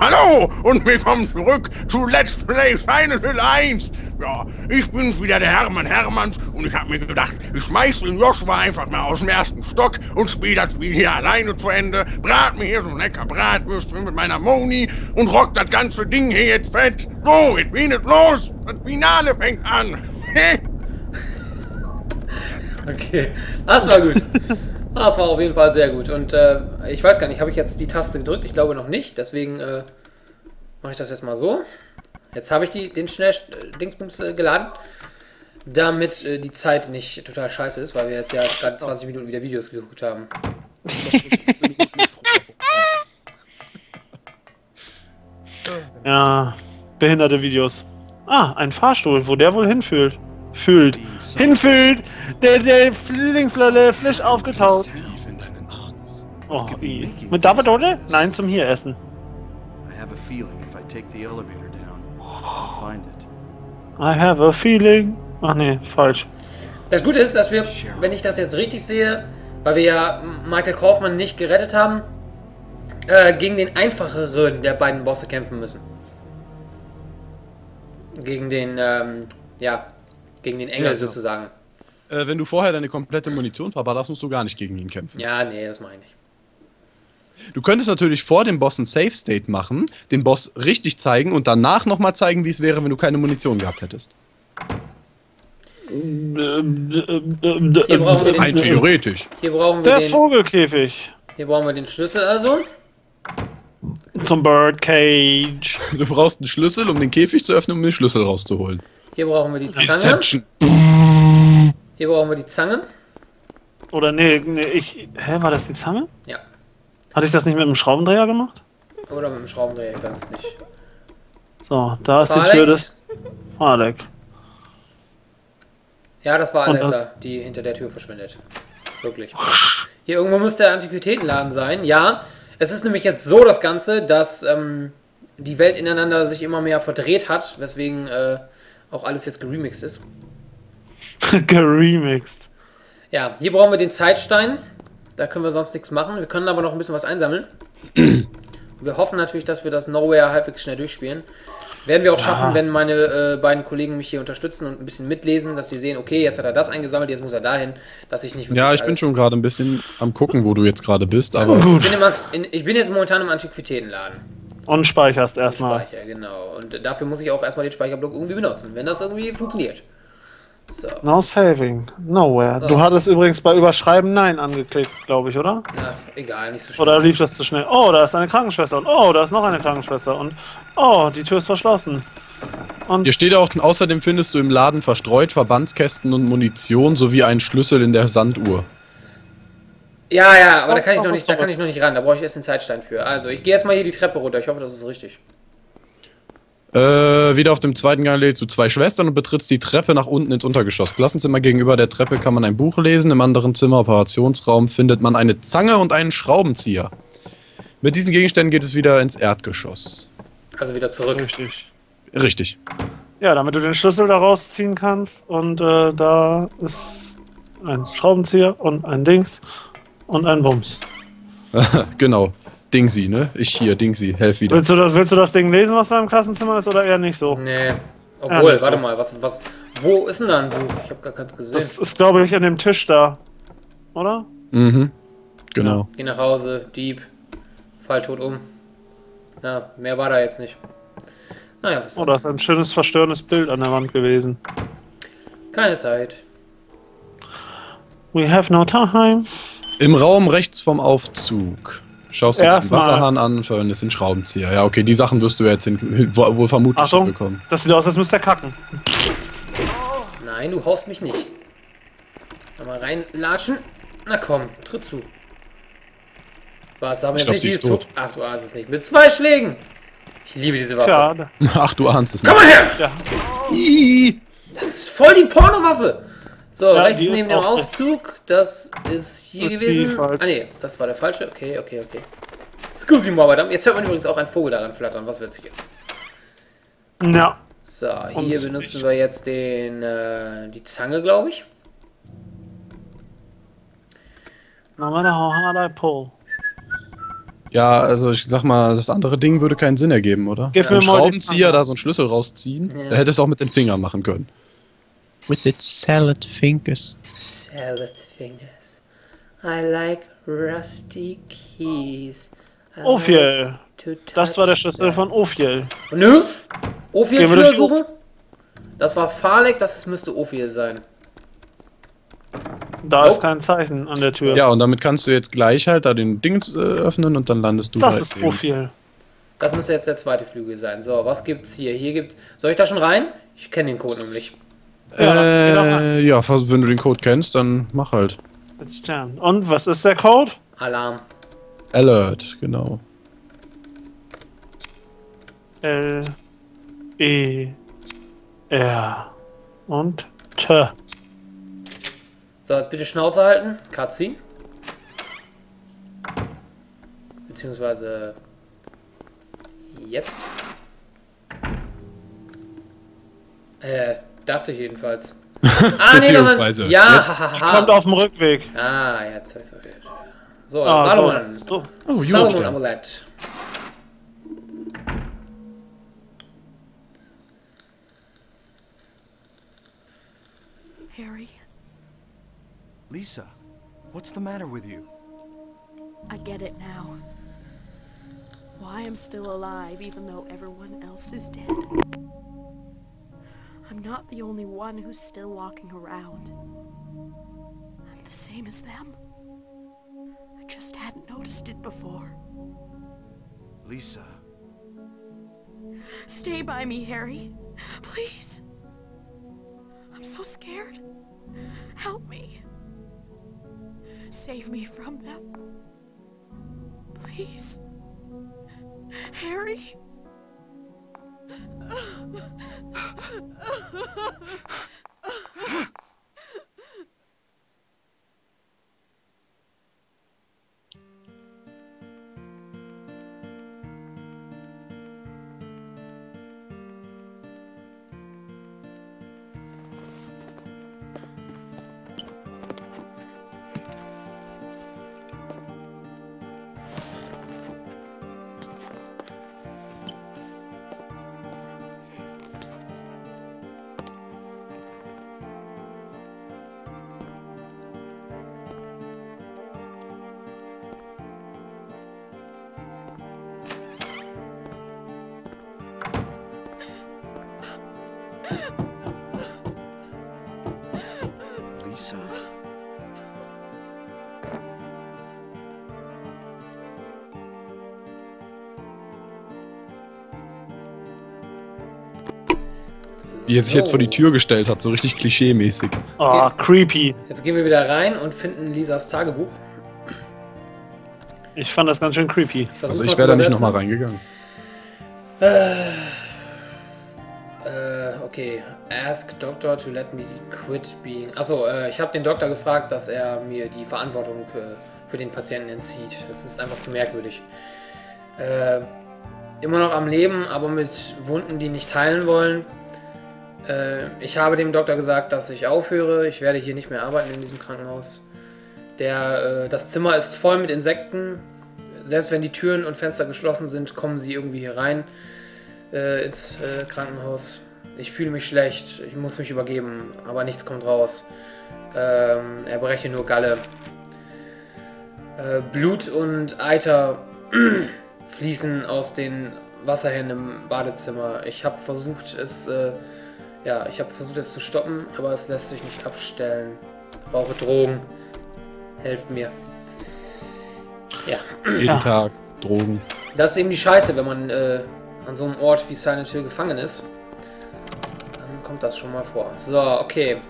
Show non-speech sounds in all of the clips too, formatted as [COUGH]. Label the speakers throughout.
Speaker 1: Hallo und willkommen zurück zu Let's Play Silent Hill 1. Ja, ich bin's wieder, der Hermann Hermanns und ich hab mir gedacht, ich schmeiß den Joshua einfach mal aus dem ersten Stock und spiel das Spiel hier alleine zu Ende, brat mir hier so lecker Bratwürstchen mit meiner Moni und rock das ganze Ding hier jetzt fett. So, jetzt bin es los, das Finale fängt an. [LAUGHS]
Speaker 2: okay, das war gut. [LAUGHS] Das war auf jeden Fall sehr gut. Und äh, ich weiß gar nicht, habe ich jetzt die Taste gedrückt? Ich glaube noch nicht. Deswegen äh, mache ich das jetzt mal so. Jetzt habe ich die, den schnell äh, Dingsbums äh, geladen, damit äh, die Zeit nicht total scheiße ist, weil wir jetzt ja gerade 20 Minuten wieder Videos geguckt haben. [LAUGHS]
Speaker 3: ja, behinderte Videos. Ah, ein Fahrstuhl, wo der wohl hinfühlt. Fühlt. Hinfühlt! Der, der Flüchtlingsflalle Flash aufgetaucht. Oh, i. Mit David oder? Nein, zum hier essen. I have a feeling if I take the elevator down, I'll find it. I have a feeling. Ach nee, falsch.
Speaker 2: Das Gute ist, dass wir, wenn ich das jetzt richtig sehe, weil wir ja Michael Kaufmann nicht gerettet haben, äh, gegen den einfacheren der beiden Bosse kämpfen müssen. Gegen den, ähm, ja, gegen den Engel ja, genau. sozusagen.
Speaker 4: Äh, wenn du vorher deine komplette Munition verballerst, musst du gar nicht gegen ihn kämpfen.
Speaker 2: Ja, nee, das meine ich.
Speaker 4: Du könntest natürlich vor dem Boss ein Safe State machen, den Boss richtig zeigen und danach nochmal zeigen, wie es wäre, wenn du keine Munition gehabt hättest.
Speaker 2: Hier brauchen wir
Speaker 4: Rein theoretisch.
Speaker 2: Hier brauchen wir
Speaker 3: Der den, Vogelkäfig.
Speaker 2: Hier brauchen wir den Schlüssel also.
Speaker 3: Zum Birdcage.
Speaker 4: Du brauchst einen Schlüssel, um den Käfig zu öffnen, um den Schlüssel rauszuholen.
Speaker 2: Hier brauchen wir die Zange. Inception. Hier brauchen wir die Zange.
Speaker 3: Oder nee, nee, ich. Hä, war das die Zange?
Speaker 2: Ja.
Speaker 3: Hatte ich das nicht mit dem Schraubendreher gemacht?
Speaker 2: Oder mit dem Schraubendreher, ich weiß es nicht.
Speaker 3: So, da ist Fahrdeck. die Tür des Fahrdeck.
Speaker 2: Ja, das war Alessa, die hinter der Tür verschwindet. Wirklich. Hier irgendwo müsste der Antiquitätenladen sein. Ja, es ist nämlich jetzt so das Ganze, dass ähm, die Welt ineinander sich immer mehr verdreht hat, weswegen äh, auch alles jetzt geremixed ist. [LAUGHS]
Speaker 3: geremixed.
Speaker 2: Ja, hier brauchen wir den Zeitstein. Da können wir sonst nichts machen. Wir können aber noch ein bisschen was einsammeln. [CLEARS THROAT] wir hoffen natürlich, dass wir das Nowhere halbwegs schnell durchspielen. Werden wir auch ja. schaffen, wenn meine äh, beiden Kollegen mich hier unterstützen und ein bisschen mitlesen, dass sie sehen, okay, jetzt hat er das eingesammelt, jetzt muss er dahin, dass ich nicht.
Speaker 4: Ja, ich bin schon gerade ein bisschen am gucken, wo du jetzt gerade bist, aber.
Speaker 2: Also, ich, bin im, in, ich, bin jetzt momentan im Antiquitätenladen.
Speaker 3: Und speicherst erstmal.
Speaker 2: Speicher, genau. Und dafür muss ich auch erstmal den Speicherblock irgendwie benutzen, wenn das irgendwie funktioniert.
Speaker 3: So. No saving. Nowhere. So. Du hattest übrigens bei Überschreiben Nein angeklickt, glaube ich, oder?
Speaker 2: Ach, egal, nicht so schnell.
Speaker 3: Oder lief das zu schnell? Oh, da ist eine Krankenschwester. Und oh, da ist noch eine Krankenschwester. Und oh, die Tür ist verschlossen.
Speaker 4: Und Hier steht auch, außerdem findest du im Laden verstreut Verbandskästen und Munition sowie einen Schlüssel in der Sanduhr.
Speaker 2: Ja, ja, aber da kann ich noch nicht, da kann ich noch nicht ran. Da brauche ich erst den Zeitstein für. Also, ich gehe jetzt mal hier die Treppe runter. Ich hoffe, das ist richtig.
Speaker 4: Äh, wieder auf dem zweiten Gang lädst du zwei Schwestern und betrittst die Treppe nach unten ins Untergeschoss. Klassenzimmer gegenüber der Treppe kann man ein Buch lesen. Im anderen Zimmer, Operationsraum, findet man eine Zange und einen Schraubenzieher. Mit diesen Gegenständen geht es wieder ins Erdgeschoss.
Speaker 2: Also wieder zurück.
Speaker 3: Richtig.
Speaker 4: Richtig.
Speaker 3: Ja, damit du den Schlüssel da rausziehen kannst. Und äh, da ist ein Schraubenzieher und ein Dings und ein Bums. [LAUGHS]
Speaker 4: genau. Dingsy, ne? Ich hier, Dingsy, helf wieder.
Speaker 3: Willst du, das, willst du das Ding lesen, was da im Klassenzimmer ist, oder eher nicht so?
Speaker 2: Nee. Obwohl, ja, warte so. mal, was, was, wo ist denn da ein Buch? Ich habe gar keins gesehen.
Speaker 3: Das ist, glaube ich, an dem Tisch da. Oder?
Speaker 4: Mhm. Genau. Ja.
Speaker 2: Geh nach Hause, Dieb, fall tot um. Ja, mehr war da jetzt nicht.
Speaker 3: Naja, was Oh, da ist ein schönes, verstörendes Bild an der Wand gewesen.
Speaker 2: Keine Zeit.
Speaker 3: We have no time.
Speaker 4: Im Raum rechts vom Aufzug Schaust du den Wasserhahn an und verwendest den Schraubenzieher. Ja, okay, die Sachen wirst du jetzt in, wohl vermutlich
Speaker 3: Achtung, bekommen. Das sieht aus, als müsste er kacken.
Speaker 2: Nein, du haust mich nicht. Mal reinlatschen. Na komm, tritt zu. Was, haben wir jetzt nicht? Die tot. Ach, du ahnst es nicht. Mit zwei Schlägen. Ich liebe diese Waffe.
Speaker 4: Schade. [LAUGHS] Ach, du ahnst es nicht.
Speaker 2: Komm mal her! Ja. Das ist voll die Pornowaffe. So, ja, rechts neben dem Aufzug, das ist hier das gewesen. Ist ah ne, das war der falsche. Okay, okay, okay. Scusi, Madame. Jetzt hört man übrigens auch einen Vogel daran flattern, was witzig ist.
Speaker 3: Ja.
Speaker 2: So, hier Und benutzen wir jetzt den, äh, die Zange, glaube ich.
Speaker 3: No matter how hard I pull.
Speaker 4: Ja, also ich sag mal, das andere Ding würde keinen Sinn ergeben, oder?
Speaker 3: Gib
Speaker 4: Ein
Speaker 3: mir mal die
Speaker 4: Schraubenzieher, da so einen Schlüssel rausziehen.
Speaker 2: Ja.
Speaker 4: Da hättest du auch mit den Fingern machen können. With its salad fingers.
Speaker 2: Salad fingers. I like rusty keys. I
Speaker 3: Ophiel.
Speaker 2: like
Speaker 3: Das war der Schlüssel
Speaker 2: them.
Speaker 3: von Ophiel.
Speaker 2: Nö.
Speaker 3: Wir
Speaker 2: Tür suchen? Das war Falek, das müsste Ophir sein.
Speaker 3: Da
Speaker 2: Nope.
Speaker 3: ist kein Zeichen an der Tür.
Speaker 4: Ja, und damit kannst du jetzt gleich halt da den Dings äh, öffnen und dann landest du
Speaker 3: das
Speaker 4: bei
Speaker 3: ist
Speaker 4: dem.
Speaker 3: Ophiel.
Speaker 2: Das müsste jetzt der zweite Flügel sein. So, was gibt's hier? Hier gibt's. Soll ich da schon rein? Ich kenne den Code nämlich.
Speaker 3: Ja.
Speaker 4: Äh, ja, vers- wenn du den Code kennst, dann mach halt.
Speaker 3: Und was ist der Code?
Speaker 2: Alarm.
Speaker 4: Alert, genau.
Speaker 3: L E R und T.
Speaker 2: So, jetzt bitte Schnauze halten. Cutscene. Beziehungsweise. Jetzt. Äh, dachte ich jedenfalls. [LAUGHS] Ah,
Speaker 4: Beziehungsweise
Speaker 2: man, ja,
Speaker 4: jetzt.
Speaker 2: hahaha.
Speaker 3: Kommt auf dem Rückweg.
Speaker 2: Ah, jetzt hab ich's auch wieder. So,
Speaker 3: Ah,
Speaker 2: Salomon.
Speaker 3: so, so.
Speaker 4: Oh,
Speaker 2: Salomon. Amulett.
Speaker 5: Harry,
Speaker 6: Lisa, what's the matter with you?
Speaker 5: I get it now. Why I'm still alive even though everyone else is dead. I'm not the only one who's still walking around. I'm the same as them. I just hadn't noticed it before.
Speaker 6: Lisa,
Speaker 5: Stay by me, Harry. Please. I'm so scared. Help me. Save me from them. Please. Harry.
Speaker 4: Wie er sich jetzt vor die Tür gestellt hat, so richtig klischee-mäßig.
Speaker 3: Ah, creepy.
Speaker 2: Jetzt gehen wir wieder rein und finden Lisas Tagebuch.
Speaker 3: Ich fand das ganz schön creepy.
Speaker 2: versuch
Speaker 4: Also ich wäre da nicht nochmal reingegangen.
Speaker 2: Äh, okay. Ask Doctor to let me quit being. Achso, äh, ich habe den Doktor gefragt, dass er mir die Verantwortung äh, für den Patienten entzieht. Das ist einfach zu merkwürdig. Äh, immer noch am Leben, aber mit Wunden, die nicht heilen wollen. Äh, ich habe dem Doktor gesagt, dass ich aufhöre. Ich werde hier nicht mehr arbeiten in diesem Krankenhaus. Der, äh, das Zimmer ist voll mit Insekten. Selbst wenn die Türen und Fenster geschlossen sind, kommen sie irgendwie hier rein äh, ins äh, Krankenhaus. Ich fühle mich schlecht, ich muss mich übergeben, aber nichts kommt raus. Ähm, er breche nur Galle. Äh, Blut und Eiter [CLEARS THROAT] fließen aus den Wasserhähnen im Badezimmer. Ich habe versucht, es, äh, ja, ich habe versucht, es zu stoppen, aber es lässt sich nicht abstellen. Brauche Drogen. Helft mir. Ja.
Speaker 4: Jeden
Speaker 3: Ja.
Speaker 4: Tag Drogen.
Speaker 2: Das ist eben die Scheiße, wenn man äh, an so einem Ort wie Silent Hill gefangen ist. Dann kommt das schon mal vor. So, okay.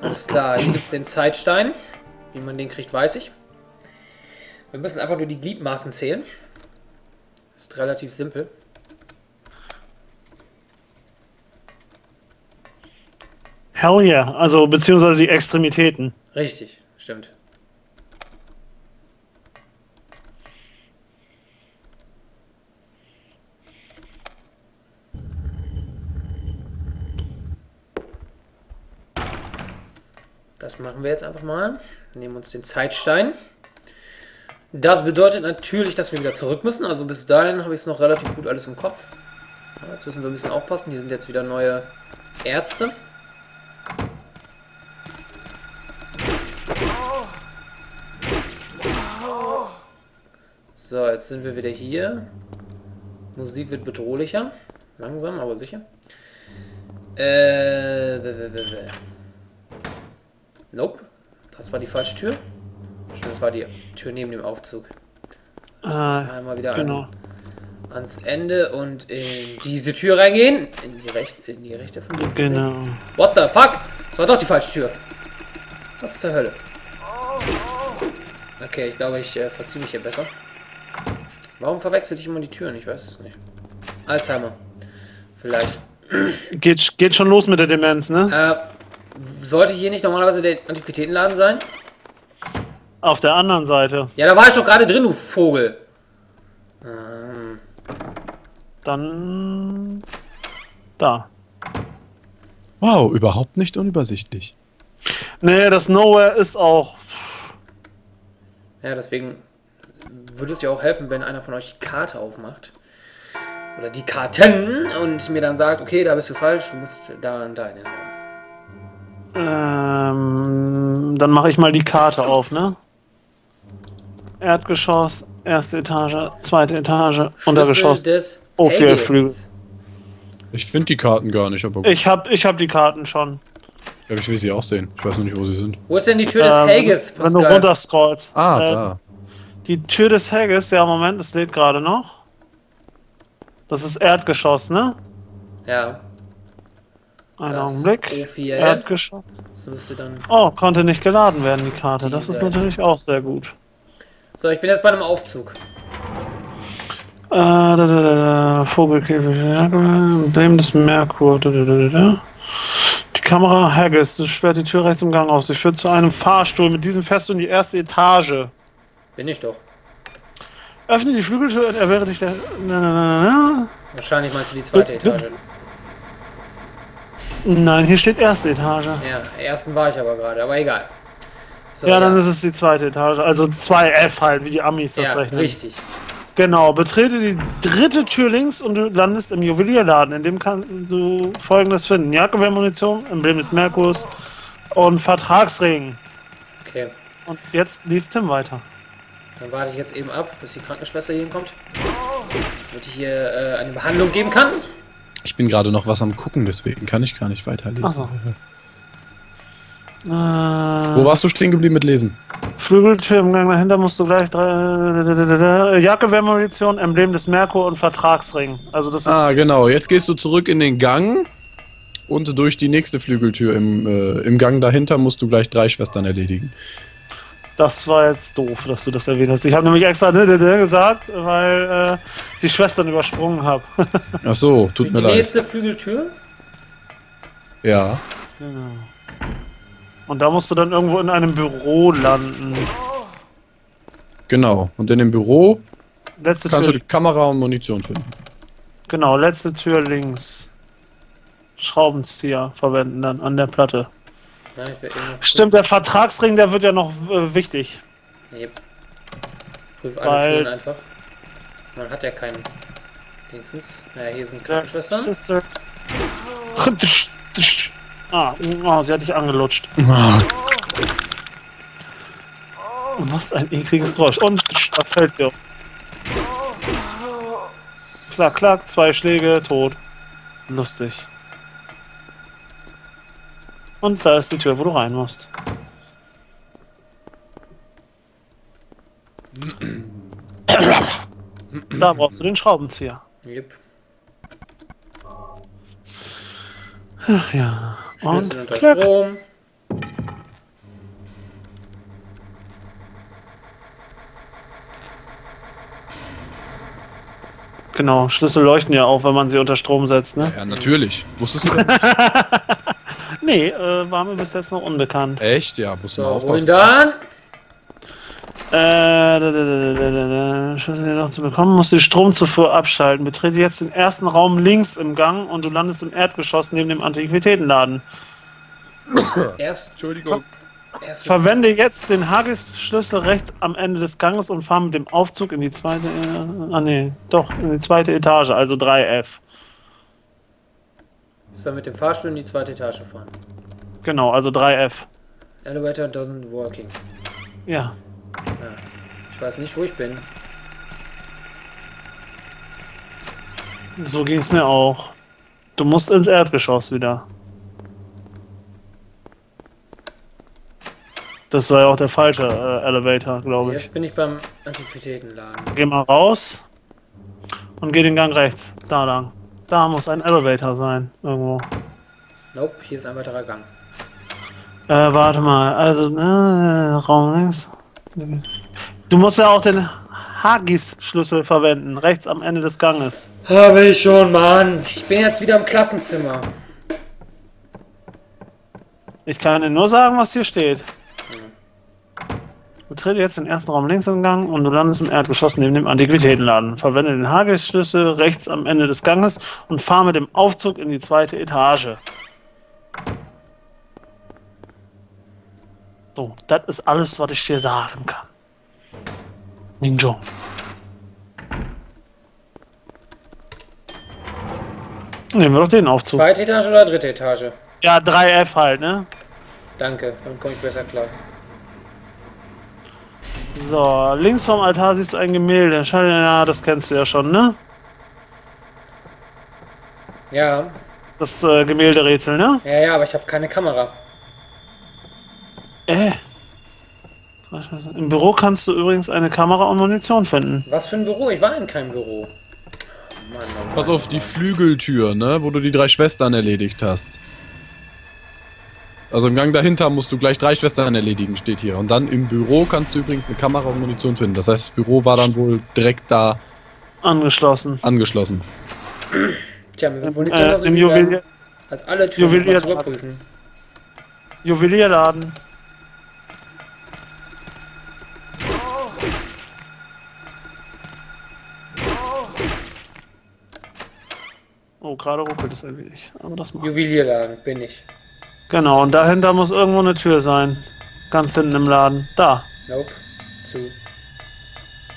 Speaker 2: Alles klar, hier gibt es den Zeitstein. Wie man den kriegt, weiß ich. Wir müssen einfach nur die Gliedmaßen zählen. Ist relativ simpel.
Speaker 3: Hell yeah. Also, beziehungsweise die Extremitäten.
Speaker 2: Richtig, stimmt. Das machen wir jetzt einfach mal. Nehmen uns den Zeitstein. Das bedeutet natürlich, dass wir wieder zurück müssen. Also bis dahin habe ich es noch relativ gut alles im Kopf. Jetzt müssen wir ein bisschen aufpassen. Hier sind jetzt wieder neue Ärzte. So, jetzt sind wir wieder hier. Musik wird bedrohlicher. Langsam, aber sicher. Äh. Nope. Das war die falsche Tür. Stimmt, das war die Tür neben dem Aufzug.
Speaker 3: Äh,
Speaker 2: Einmal wieder
Speaker 3: genau.
Speaker 2: an, ans Ende und in diese Tür reingehen. In die rechte, in die rechte von mir.
Speaker 3: Genau.
Speaker 2: What the fuck? Das war doch die falsche Tür. Was zur Hölle? Okay, ich glaube, ich äh, verziehe mich hier besser. Warum verwechselt ich immer die Türen? Ich weiß es nicht. Alzheimer. Vielleicht.
Speaker 3: Geht, geht schon los mit der Demenz, ne?
Speaker 2: Äh, sollte hier nicht normalerweise der Antiquitätenladen sein?
Speaker 3: Auf der anderen Seite.
Speaker 2: Ja, da war ich doch gerade drin, du Vogel. Ähm,
Speaker 3: Dann. Da.
Speaker 4: Wow, überhaupt nicht unübersichtlich.
Speaker 3: Nee, das Nowhere ist auch.
Speaker 2: ja, deswegen würde es ja auch helfen, wenn einer von euch die Karte aufmacht. Oder die Karten und mir dann sagt, okay, da bist du falsch, du musst da und da in den Raum.
Speaker 3: Ähm, dann mache ich mal die Karte auf, ne? Erdgeschoss, erste Etage, zweite Etage, Untergeschoss.
Speaker 2: Schlüssel des
Speaker 3: Oh, vier. Flügel.
Speaker 4: Ich finde die Karten gar nicht, aber gut.
Speaker 3: Ich hab, ich hab die Karten schon.
Speaker 4: Ja, ich will sie auch sehen. Ich weiß noch nicht, wo sie sind.
Speaker 2: Wo ist denn die Tür des
Speaker 3: Ähm,
Speaker 2: Hageth,
Speaker 3: wenn du runterscrollst.
Speaker 4: Ah,
Speaker 3: Äh,
Speaker 4: da.
Speaker 3: Die Tür des Haggis, ja, Moment, es lädt gerade noch. Das ist Erdgeschoss, ne?
Speaker 2: Ja,
Speaker 3: Einen
Speaker 2: Das
Speaker 3: Augenblick.
Speaker 2: O4.
Speaker 3: Erdgeschoss.
Speaker 2: das müsste dann...
Speaker 3: Oh, konnte nicht geladen werden, die Karte. Das ist
Speaker 2: Seite.
Speaker 3: natürlich auch sehr gut.
Speaker 2: So, ich bin jetzt bei einem Aufzug.
Speaker 3: Äh, da, da, da, da, Vogelkäfig, Emblem des Merkur. Da, da, da, da. Die Kamera Haggis, sperrt die Tür rechts im Gang aus. Sie führt zu einem Fahrstuhl. Mit diesem fährst du in die erste Etage.
Speaker 2: Bin ich doch.
Speaker 3: Öffne die Flügeltür und erwehre dich der. Na, na, na, na.
Speaker 2: Wahrscheinlich meinst du die zweite
Speaker 3: Bitte?
Speaker 2: Etage.
Speaker 3: Nein, hier steht erste Etage.
Speaker 2: Ja, ersten war ich aber gerade, aber egal. So,
Speaker 3: Ja, dann ist es die zweite Etage. Also 2F halt, wie die Amis das
Speaker 2: ja,
Speaker 3: rechnen.
Speaker 2: richtig.
Speaker 3: Genau, betrete die dritte Tür links und du landest im Juwelierladen. In dem kannst du folgendes finden: Jagdgewehrmunition, Emblem des Merkurs und Vertragsregen.
Speaker 2: Okay,
Speaker 3: Und jetzt liest Tim weiter.
Speaker 2: Dann warte ich jetzt eben ab, bis die Krankenschwester hier hinkommt. Damit ich hier äh, eine Behandlung geben kann.
Speaker 4: Ich bin gerade noch was am gucken, deswegen kann ich gar nicht weiterlesen.
Speaker 3: Ach so. Äh,
Speaker 4: Wo warst du stehen geblieben mit Lesen?
Speaker 3: Flügeltür im Gang dahinter musst du gleich drei. Jagdgewehrmunition, Emblem des Merkur und Vertragsring. Also das ist.
Speaker 4: Ah, genau. Jetzt gehst du zurück in den Gang und durch die nächste Flügeltür im, äh, im Gang dahinter musst du gleich drei Schwestern erledigen.
Speaker 3: Das war jetzt doof, dass du das erwähnt hast. Ich habe nämlich extra ne, ne, ne gesagt, weil äh, die Schwestern übersprungen habe. [LAUGHS]
Speaker 4: Ach so, tut
Speaker 2: Die
Speaker 4: mir leid.
Speaker 2: nächste Flügeltür.
Speaker 4: Ja.
Speaker 3: Und da musst du dann irgendwo in einem Büro landen.
Speaker 4: Genau. Und in dem Büro
Speaker 3: Letzte
Speaker 4: kannst du
Speaker 3: Tür.
Speaker 4: die Kamera und Munition finden.
Speaker 3: Genau, letzte Tür links. Schraubenzieher verwenden dann an der Platte.
Speaker 2: Ja,
Speaker 3: Stimmt, der Vertragsring, der wird ja noch äh, wichtig.
Speaker 2: Yep. Prüf alle
Speaker 3: Weil-
Speaker 2: Türen einfach. Man hat ja keinen Dingsens. Ja, hier sind Krankenschwestern.
Speaker 3: Sister. Ah, oh, sie hat dich angelutscht. Was ein ekliges Geräusch. Und da fällt sie. Klack, klack, zwei Schläge, tot. Lustig. Und da ist die Tür, wo du rein musst. Da brauchst du den Schraubenzieher.
Speaker 2: Yep.
Speaker 3: Ach ja. Und
Speaker 2: Schlüssel unter
Speaker 3: klack.
Speaker 2: Strom.
Speaker 3: Genau, Schlüssel leuchten ja auch, wenn man sie unter Strom setzt, ne?
Speaker 4: Ja, natürlich. Wusstest du das? [LAUGHS]
Speaker 3: Nee, äh, war mir bis jetzt noch unbekannt.
Speaker 4: Echt? Ja, musst du mal
Speaker 2: So,
Speaker 4: aufpassen.
Speaker 2: dann?
Speaker 3: Äh, da, da, da, da, da, da. Schlüssel noch zu bekommen, musst du die Stromzufuhr abschalten. Betrete jetzt den ersten Raum links im Gang und du landest im Erdgeschoss neben dem Antiquitätenladen. [COUGHS]
Speaker 2: Erst.
Speaker 4: Entschuldigung.
Speaker 2: Erste-
Speaker 3: Verwende jetzt den Haggis-Schlüssel rechts am Ende des Ganges und fahr mit dem Aufzug in die zweite. Äh, ah, nee, doch, in die zweite Etage, also 3F.
Speaker 2: Soll mit dem Fahrstuhl in die zweite Etage fahren.
Speaker 3: Genau, also 3F.
Speaker 2: Elevator doesn't working.
Speaker 3: Ja.
Speaker 2: Ich weiß nicht, wo ich bin.
Speaker 3: So ging es mir auch. Du musst ins Erdgeschoss wieder. Das war ja auch der falsche äh, Elevator, glaube ich.
Speaker 2: Jetzt bin ich beim Antiquitätenladen.
Speaker 3: Geh mal raus und geh den Gang rechts. Da lang. Da muss ein Elevator sein. Irgendwo.
Speaker 2: Nope, hier ist ein weiterer Gang.
Speaker 3: Äh, warte mal. Also, äh, Raum links. Du musst ja auch den Hagis-Schlüssel verwenden. Rechts am Ende des Ganges.
Speaker 2: Habe ich schon, Mann. Ich bin jetzt wieder im Klassenzimmer.
Speaker 3: Ich kann dir nur sagen, was hier steht. Betrete jetzt den ersten Raum links im Gang und du landest im Erdgeschoss neben dem Antiquitätenladen. Verwende den Hagelschlüssel rechts am Ende des Ganges und fahr mit dem Aufzug in die zweite Etage. So, das ist alles, was ich dir sagen kann. Ninjo. Nehmen wir doch den Aufzug.
Speaker 2: Zweite Etage oder dritte Etage?
Speaker 3: Ja, 3F halt, ne?
Speaker 2: Danke, dann komme ich besser klar.
Speaker 3: So, links vom Altar siehst du ein Gemälde. Ja, das kennst du ja schon, ne?
Speaker 2: Ja,
Speaker 3: Das äh, Gemälderätsel, ne?
Speaker 2: ja, ja, aber ich habe keine Kamera.
Speaker 3: Äh. Im Büro kannst du übrigens eine Kamera und Munition finden.
Speaker 2: Was für ein Büro? Ich war in keinem Büro. Mann, oh Mann,
Speaker 4: Pass auf die Flügeltür, ne? Wo du die drei Schwestern erledigt hast. Also im Gang dahinter musst du gleich drei Schwestern erledigen, steht hier. Und dann im Büro kannst du übrigens eine Kamera und Munition finden. Das heißt, das Büro war dann wohl direkt da
Speaker 3: Angeschlossen.
Speaker 4: angeschlossen.
Speaker 2: Tja, wird wohl nicht anders
Speaker 3: Äh, Im
Speaker 2: übel werden,
Speaker 3: Juwelier
Speaker 2: als alle Türen
Speaker 3: Juwelier-
Speaker 2: überprüfen.
Speaker 3: Juwelierladen. Oh, gerade ruckelt es ein wenig. Aber das macht.
Speaker 2: Juwelierladen bin ich.
Speaker 3: Genau, und dahinter muss irgendwo eine Tür sein. Ganz hinten im Laden. Da.
Speaker 2: Nope. Zu.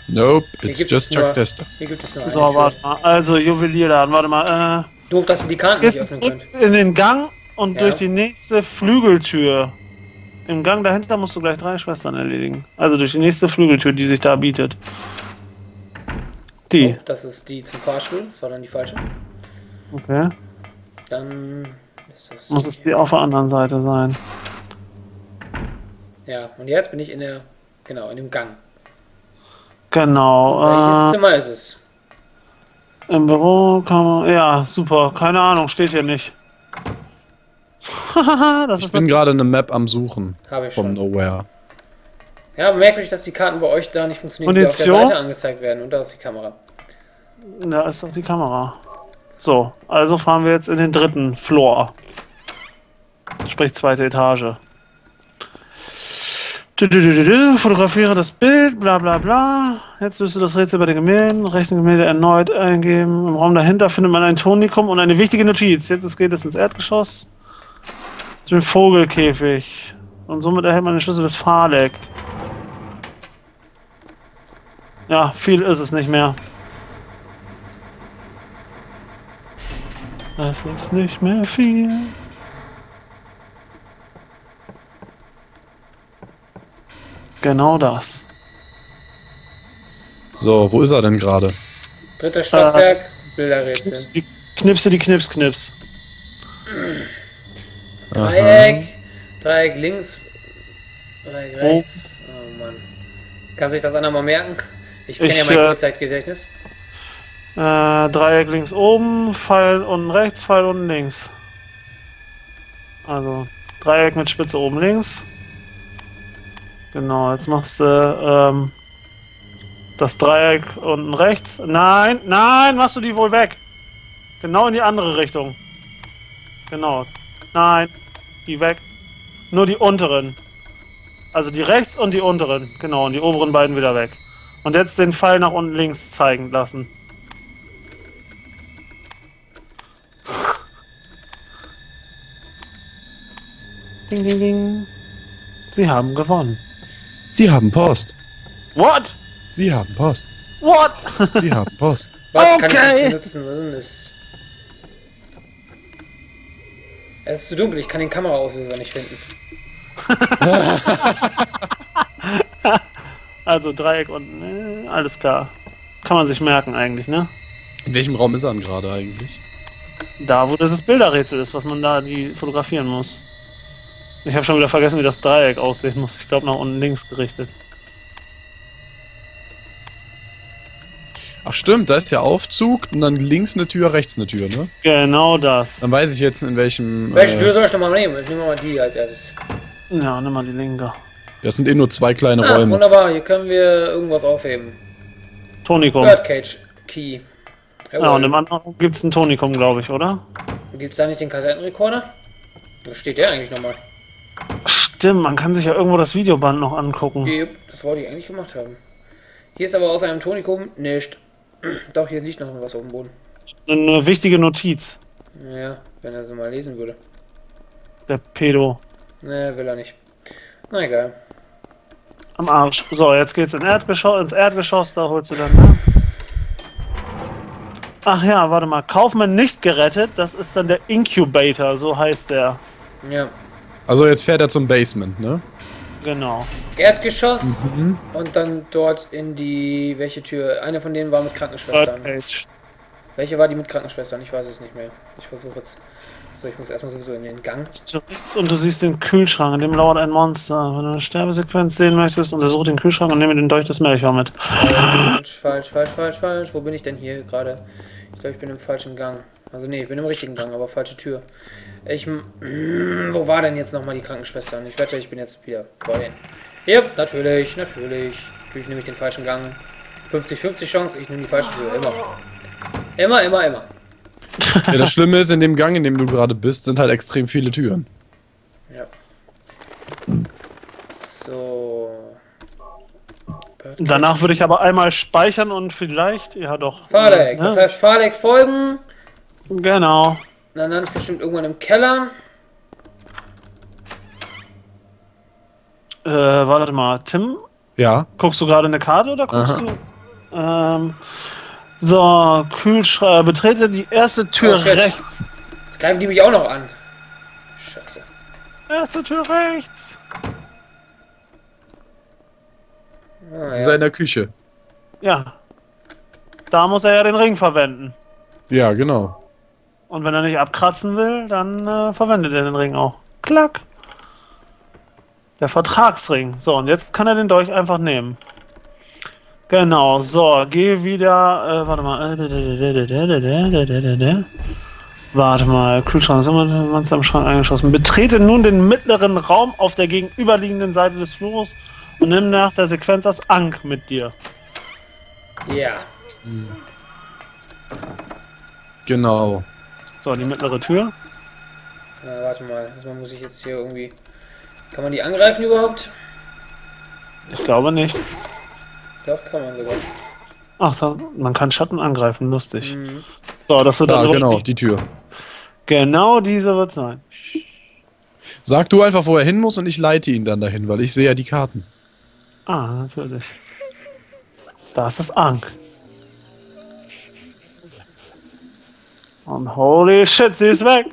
Speaker 4: Nope, it's just Chuck Tester.
Speaker 2: Hier gibt es nur eine
Speaker 3: So,
Speaker 2: Tür.
Speaker 3: warte mal. Also, Juwelierladen. Warte mal. Äh.
Speaker 2: Doof, dass du die Karten nicht öffnen könnt.
Speaker 3: in den Gang und
Speaker 2: Ja.
Speaker 3: durch die nächste Flügeltür. Im Gang dahinter musst du gleich drei Schwestern erledigen. Also durch die nächste Flügeltür, die sich da bietet. Die.
Speaker 2: Oh, das ist die zum Fahrstuhl. Das war dann die falsche.
Speaker 3: Okay.
Speaker 2: Dann.
Speaker 3: Muss es die auf der anderen Seite sein.
Speaker 2: Ja, und jetzt bin ich in der. Genau, in dem Gang.
Speaker 3: Genau.
Speaker 2: Welches
Speaker 3: Äh,
Speaker 2: Zimmer ist es?
Speaker 3: Im Büro kann man. Ja, super. Keine Ahnung, steht hier nicht. [LAUGHS] das
Speaker 4: Ich
Speaker 3: ist
Speaker 4: bin gerade eine Map am Suchen.
Speaker 2: Habe ich
Speaker 4: Vom
Speaker 2: schon.
Speaker 4: Nowhere.
Speaker 2: Ja, merkwürdig, dass die Karten bei euch da nicht funktionieren, die auf der
Speaker 3: Munition?
Speaker 2: Seite angezeigt werden. Und da ist die Kamera.
Speaker 3: Da ist doch die Kamera. So, also fahren wir jetzt in den dritten Floor. Sprich zweite Etage. Du, du, du, Fotografiere das Bild, bla bla bla. Jetzt löst du das Rätsel bei den Gemälden. Rechne Gemälde erneut eingeben. Im Raum dahinter findet man ein Tonikum und eine wichtige Notiz. Jetzt geht es ins Erdgeschoss. Zu dem Vogelkäfig. Und somit erhält man den Schlüssel des Fahrdeck. Ja, viel ist es nicht mehr. Es ist nicht mehr viel. Genau das.
Speaker 4: So, wo ist er denn gerade?
Speaker 2: Drittes Stockwerk, Bilderrätsel.
Speaker 3: Knips, die, knipse die Knips, Knips.
Speaker 2: Dreieck, Dreieck links, Dreieck rechts. Oh Mann. Kann sich das einer mal merken? Ich kenne ja mein
Speaker 3: äh,
Speaker 2: Kurzzeitgedächtnis.
Speaker 3: Äh, Dreieck links oben, Pfeil unten rechts, Pfeil unten links. Also Dreieck mit Spitze oben links. Genau, jetzt machst du ähm, das Dreieck unten rechts. Nein, nein, machst du die wohl weg. Genau in die andere Richtung. Genau. Nein, die weg. Nur die unteren. Also die rechts und die unteren. Genau, und die oberen beiden wieder weg. Und jetzt den Pfeil nach unten links zeigen lassen. Ding, ding, ding. Sie haben gewonnen.
Speaker 4: Sie haben Post.
Speaker 3: What?
Speaker 4: Sie haben Post.
Speaker 3: What?
Speaker 4: Sie haben Post. [LAUGHS]
Speaker 2: Was kann ich
Speaker 3: Okay.
Speaker 2: nicht benutzen? Was ist denn das? Es ist zu dunkel, ich kann den Kameraauslöser nicht finden. [LAUGHS]
Speaker 3: Also Dreieck und äh, alles klar. Kann man sich merken eigentlich, ne?
Speaker 4: In welchem Raum ist er denn gerade eigentlich?
Speaker 3: Da, wo dieses Bilderrätsel ist, was man da die fotografieren muss. Ich habe schon wieder vergessen, wie das Dreieck aussehen muss. Ich glaube nach unten links gerichtet.
Speaker 4: Ach stimmt, da ist der Aufzug und dann links eine Tür, rechts eine Tür, ne?
Speaker 3: Genau das.
Speaker 4: Dann weiß ich jetzt in welchem.
Speaker 2: Welche
Speaker 4: äh,
Speaker 2: Tür soll ich noch mal nehmen? Ich nehme mal die als erstes.
Speaker 3: Ja, nimm mal die linke.
Speaker 4: Das sind eh nur zwei kleine
Speaker 2: Ah,
Speaker 4: Räume.
Speaker 2: wunderbar, hier können wir irgendwas aufheben.
Speaker 3: Tonikum.
Speaker 2: Birdcage Key.
Speaker 3: Ja, und im anderen gibt es ein Tonikum, glaube ich, oder?
Speaker 2: Gibt es da nicht den Kassettenrekorder? Wo steht der eigentlich nochmal?
Speaker 3: Stimmt, man kann sich ja irgendwo das Videoband noch angucken.
Speaker 2: Yep, das wollte ich eigentlich gemacht haben. Hier ist aber außer einem Tonikum nicht. [CLEARS THROAT] Doch, hier liegt noch was auf dem Boden.
Speaker 3: Eine wichtige Notiz.
Speaker 2: Ja, wenn er sie mal lesen würde.
Speaker 3: Der Pedo.
Speaker 2: Ne, will er nicht. Na egal.
Speaker 3: Am Arsch. So, jetzt geht's in Erdgeschoss, ins Erdgeschoss, da holst du dann, ne? Ach ja, warte mal. Kaufmann nicht gerettet, das ist dann der Incubator, so heißt der.
Speaker 2: Ja.
Speaker 4: Also jetzt fährt er zum Basement, ne?
Speaker 3: Genau.
Speaker 2: Erdgeschoss und dann dort in die. Welche Tür? Eine von denen war mit Krankenschwestern. Welche war die mit Krankenschwestern? Ich weiß es nicht mehr. Ich versuche jetzt. Achso, ich muss erstmal sowieso in den Gang.
Speaker 3: Zu rechts und du siehst den Kühlschrank, in dem lauert ein Monster. Wenn du eine Sterbesequenz sehen möchtest, untersuche den Kühlschrank und nehme den Dolch des Melchior mit.
Speaker 2: Falsch, falsch, falsch, falsch, falsch. Wo bin ich denn hier gerade? Ich glaube, ich bin im falschen Gang. Also nee, ich bin im richtigen Gang, aber falsche Tür. Ich. m- Wo war denn jetzt nochmal die Krankenschwestern? Ich wette, ich bin jetzt wieder bei denen. Yep, natürlich, natürlich. Natürlich nehme ich den falschen Gang. 50-50 Chance, ich nehme die falsche Tür. Immer. Immer, immer, immer.
Speaker 4: Ja, das Schlimme ist, in dem Gang, in dem du gerade bist, sind halt extrem viele Türen.
Speaker 2: Ja. So.
Speaker 3: Danach würde ich aber einmal speichern und vielleicht, ja doch.
Speaker 2: Fahrdeck.
Speaker 3: ne?
Speaker 2: Das heißt, Fahrdeck folgen.
Speaker 3: Genau.
Speaker 2: Dann lande ich bestimmt irgendwann im Keller.
Speaker 3: Äh, warte mal, Tim,
Speaker 4: Ja.
Speaker 3: guckst du gerade eine Karte oder guckst
Speaker 4: Aha.
Speaker 3: du? Ähm, so, Kühlschrank, betrete die erste Tür
Speaker 2: Oh,
Speaker 3: rechts.
Speaker 2: Jetzt greifen die mich auch noch an. Scheiße.
Speaker 3: Erste Tür rechts.
Speaker 2: Ah,
Speaker 4: Die ist
Speaker 2: ja.
Speaker 4: in der Küche.
Speaker 3: Ja. Da muss er ja den Ring verwenden.
Speaker 4: Ja, genau.
Speaker 3: Und wenn er nicht abkratzen will, dann äh, verwendet er den Ring auch. Klack. Der Vertragsring. So, und jetzt kann er den Dolch einfach nehmen. Genau, so, geh wieder, äh, warte mal. äh, Warte mal, Kühlschrank, sind wir Monster im Schrank eingeschossen. Betrete nun den mittleren Raum auf der gegenüberliegenden Seite des Flurs und nimm nach der Sequenz das Ank mit dir.
Speaker 2: Ja.
Speaker 4: Genau.
Speaker 3: So, die mittlere Tür.
Speaker 2: Na, warte mal. Erstmal muss ich jetzt hier irgendwie. Kann man die angreifen überhaupt?
Speaker 3: Ich glaube nicht.
Speaker 2: Doch, kann man sogar.
Speaker 3: Ach, da, man kann Schatten angreifen, lustig. So, das wird
Speaker 4: Da,
Speaker 3: dann
Speaker 4: genau, die Tür.
Speaker 3: Genau diese wird sein.
Speaker 4: Sag du einfach, wo er hin muss und ich leite ihn dann dahin, weil ich sehe ja die Karten.
Speaker 3: Ah, natürlich. Da ist das Und holy shit, sie ist weg.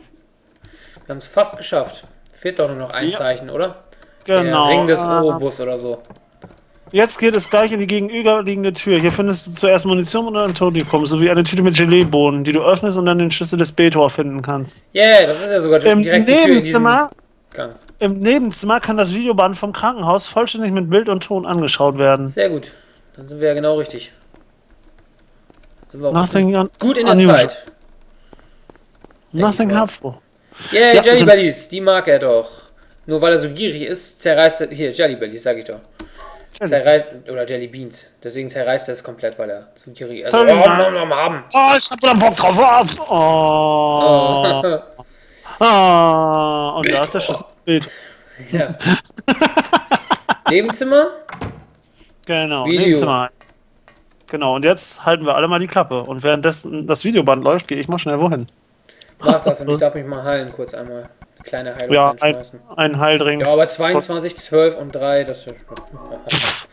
Speaker 2: Wir haben es fast geschafft. Fehlt doch nur noch ein
Speaker 3: Ja.
Speaker 2: Zeichen, oder?
Speaker 3: Genau.
Speaker 2: Der Ring des
Speaker 3: äh,
Speaker 2: Orobus oder so.
Speaker 3: Jetzt geht es gleich in die gegenüberliegende Tür. Hier findest du zuerst Munition und ein Tonikum, sowie eine Tüte mit Geleebohnen, die du öffnest und dann den Schlüssel des B-Tor finden kannst.
Speaker 2: Yeah, das ist ja sogar
Speaker 3: Im
Speaker 2: direkt
Speaker 3: Nebenzimmer, im Nebenzimmer kann das Videoband vom Krankenhaus vollständig mit Bild und Ton angeschaut werden.
Speaker 2: Sehr gut. Dann sind wir ja genau richtig. Sind wir auch
Speaker 3: Nothing,
Speaker 2: gut in der. Zeit.
Speaker 3: Nothing helpful.
Speaker 2: Yeah,
Speaker 3: Ja,
Speaker 2: Jelly
Speaker 3: sind-
Speaker 2: Bellies, die mag er doch. Nur weil er so gierig ist, zerreißt er. Hier, Jelly Bellies, sag ich doch. Zerreißt. Oder Jelly Beans. Deswegen zerreißt er es komplett, weil er zu gierig ist. Also, oh, nom, nom, haben.
Speaker 3: Oh, ich hab da Bock drauf. Was? Oh.
Speaker 2: Oh.
Speaker 3: oh. Und da ist der Schlüsselbild.
Speaker 2: ja. [LAUGHS] Nebenzimmer?
Speaker 3: Genau,
Speaker 2: Video.
Speaker 3: Nebenzimmer. Genau, und jetzt halten wir alle mal die Klappe. Und währenddessen das Videoband läuft, gehe ich mal schnell wohin.
Speaker 2: Mach das und ich [LAUGHS] darf mich mal heilen kurz einmal. kleine Heilung
Speaker 3: Ja, ein, ein Heildring.
Speaker 2: Ja, aber 22, 12 und 3, das, das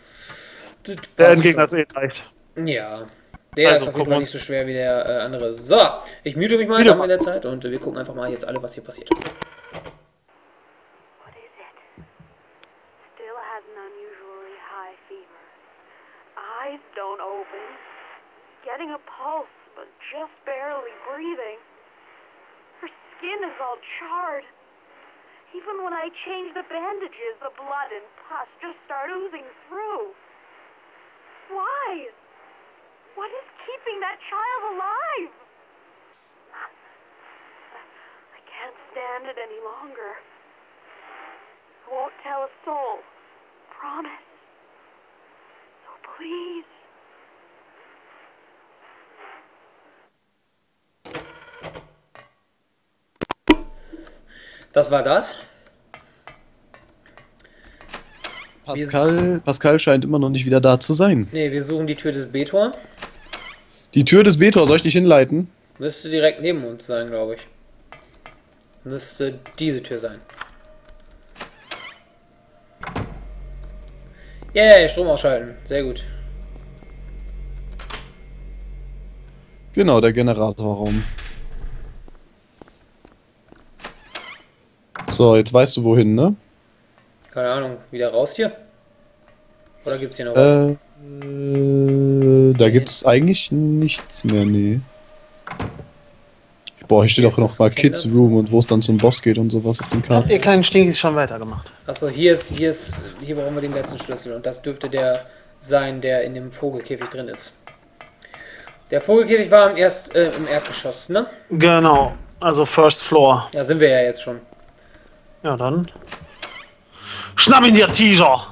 Speaker 3: Der Endgegner ist eh leicht.
Speaker 2: Ja. Der
Speaker 3: Also,
Speaker 2: ist auf jeden Fall
Speaker 3: wir
Speaker 2: nicht so schwer wie der äh, andere. So, ich mute mich mal
Speaker 3: Wieder
Speaker 2: dann in der Zeit und äh, wir gucken einfach mal jetzt alle, was hier passiert.
Speaker 7: What is it? Still has an unusually high fever. Eyes don't open. Getting a pulse, but just barely breathing. Skin is all charred. Even when I change the bandages, the blood and pus just start oozing through. Why? What is keeping that child alive? I can't stand it any longer. I won't tell a soul. Promise. So please.
Speaker 2: Das war das.
Speaker 4: Pascal, Pascal scheint immer noch nicht wieder da zu sein.
Speaker 2: Ne, wir suchen die Tür des B-Tor.
Speaker 4: Die Tür des Betor, soll ich dich hinleiten?
Speaker 2: Müsste direkt neben uns sein, glaube ich. Müsste diese Tür sein. Yay, Strom ausschalten. Sehr gut.
Speaker 4: Genau, der Generatorraum. So, jetzt weißt du wohin, ne?
Speaker 2: Keine Ahnung, wieder raus hier? Oder gibt's hier noch was?
Speaker 4: Äh, äh, da gibt's eigentlich nichts mehr, nee. Boah, hier steht auch noch mal Kids. Room und wo es dann zum Boss geht und sowas auf den
Speaker 3: Habt
Speaker 4: Karten.
Speaker 3: ihr kleinen Stinkis schon weitergemacht?
Speaker 2: Achso, hier ist, hier ist, hier brauchen wir den letzten Schlüssel und das dürfte der sein, der in dem Vogelkäfig drin ist. Der Vogelkäfig war im, Erst, äh, im Erdgeschoss, ne?
Speaker 3: Genau. Also First Floor.
Speaker 2: Da sind wir ja jetzt schon.
Speaker 3: Ja, dann. Schnapp ihn dir, Teaser!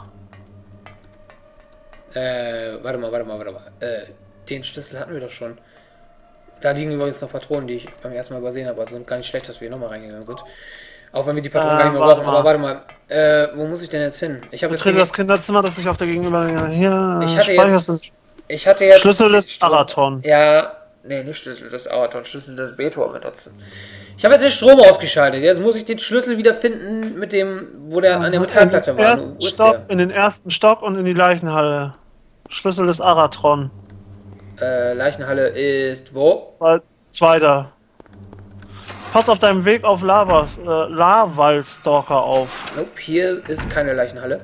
Speaker 2: Äh, warte mal, warte mal, warte mal. Äh, den Schlüssel hatten wir doch schon. Da liegen übrigens noch Patronen, die ich beim ersten Mal übersehen habe. Also gar nicht schlecht, dass wir hier nochmal reingegangen sind. Auch wenn wir die Patronen
Speaker 3: Äh,
Speaker 2: gar nicht mehr brauchen. Aber warte mal. Äh, wo muss ich denn jetzt hin? Ich habe jetzt,
Speaker 3: Betrete das Kinderzimmer, das sich auf der Gegenüber... Hier...
Speaker 2: ich hatte jetzt, ich hatte jetzt
Speaker 3: Schlüssel des Araton.
Speaker 2: Ja, nee, nicht Schlüssel des Araton, Schlüssel des Betor benutzen. Ich habe jetzt den Strom ausgeschaltet. Jetzt muss ich den Schlüssel wieder finden mit dem, wo der an der Metallplatte war. Wo ist
Speaker 3: Stock,
Speaker 2: der?
Speaker 3: in den ersten Stock und in die Leichenhalle. Schlüssel des Aratron.
Speaker 2: Äh, Leichenhalle ist wo?
Speaker 3: Zwei- Zweiter. Pass auf deinem Weg auf Lava, äh, Laval-Stalker auf.
Speaker 2: Nope, hier ist keine Leichenhalle.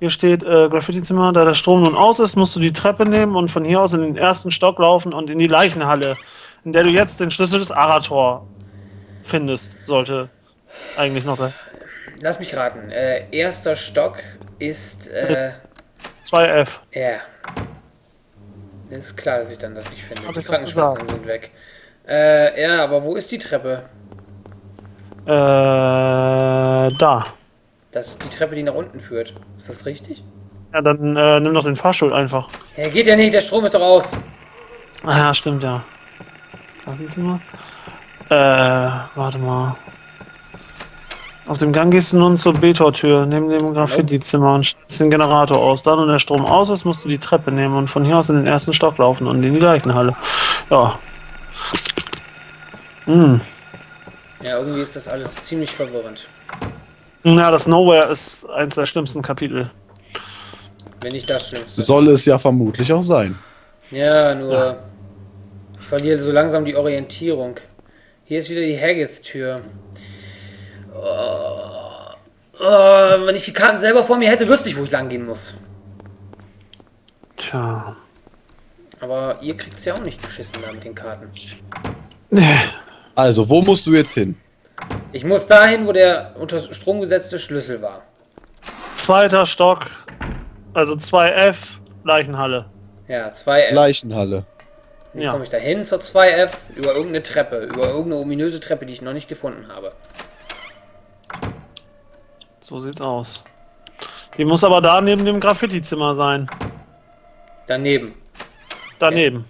Speaker 3: Hier steht äh, Graffiti-Zimmer. Da der Strom nun aus ist, musst du die Treppe nehmen und von hier aus in den ersten Stock laufen und in die Leichenhalle, in der du jetzt den Schlüssel des Arator findest. Sollte eigentlich noch der
Speaker 2: Lass mich raten. Äh, erster Stock ist, äh,
Speaker 3: 2F.
Speaker 2: ja. Ist klar, dass ich dann das nicht finde.
Speaker 3: Hab
Speaker 2: Die Krankenschwestern sind weg. Äh, ja, aber wo ist die Treppe?
Speaker 3: Äh, da.
Speaker 2: Das ist die Treppe, die nach unten führt. Ist das richtig?
Speaker 3: Ja, dann äh, nimm doch den Fahrstuhl einfach.
Speaker 2: Ja, geht ja nicht, der Strom ist doch aus.
Speaker 3: Ah ja, stimmt, ja. Klassenzimmer. Äh, warte mal. Auf dem Gang gehst du nun zur Betor-Tür, neben dem Graffiti-Zimmer und stellst den Generator aus. Dann, wenn der Strom aus ist, musst du die Treppe nehmen und von hier aus in den ersten Stock laufen und in die Leichenhalle. Ja. Hm.
Speaker 2: Ja, irgendwie ist das alles ziemlich verwirrend.
Speaker 3: Ja, das Nowhere ist eins der schlimmsten Kapitel.
Speaker 2: Wenn nicht das Schlimmste.
Speaker 4: Soll es ja vermutlich auch sein.
Speaker 2: Ja, nur. Ich verliere so langsam die Orientierung. Hier ist wieder die Haggith-Tür. Oh. Oh, wenn ich die Karten selber vor mir hätte, wüsste ich, wo ich lang gehen muss.
Speaker 3: Tja.
Speaker 2: Aber ihr kriegt es ja auch nicht geschissen da mit den Karten.
Speaker 4: Also, wo musst du jetzt hin?
Speaker 2: Ich muss dahin, wo der unter Strom gesetzte Schlüssel war.
Speaker 3: Zweiter Stock, also 2F, Leichenhalle.
Speaker 2: Ja, 2F.
Speaker 4: Leichenhalle.
Speaker 2: Wie
Speaker 3: Ja.
Speaker 2: komme ich da hin zur 2F? Über irgendeine Treppe. Über irgendeine ominöse Treppe, die ich noch nicht gefunden habe.
Speaker 3: So sieht's aus. Die muss aber da neben dem Graffiti-Zimmer sein.
Speaker 2: Daneben.
Speaker 3: Daneben.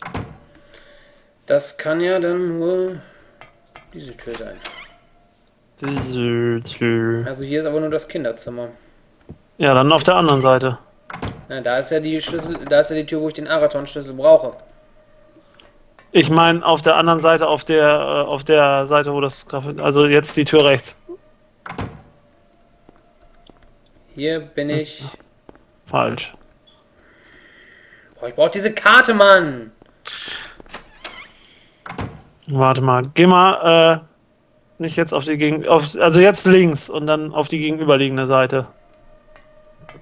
Speaker 2: Das kann ja dann nur diese Tür sein.
Speaker 3: Diese Tür.
Speaker 2: Also hier ist aber nur das Kinderzimmer.
Speaker 3: Ja, dann auf der anderen Seite.
Speaker 2: Na, da ist ja die Schlüssel, da ist ja die Tür, wo ich den Araton-Schlüssel brauche.
Speaker 3: Ich meine auf der anderen Seite, auf der, äh, auf der Seite, wo das Graf- also jetzt die Tür rechts.
Speaker 2: Hier bin ich.
Speaker 3: Falsch.
Speaker 2: Boah, ich brauche diese Karte, Mann.
Speaker 3: Warte mal, geh mal, äh, nicht jetzt auf die Gegen, auf, also jetzt links und dann auf die gegenüberliegende Seite.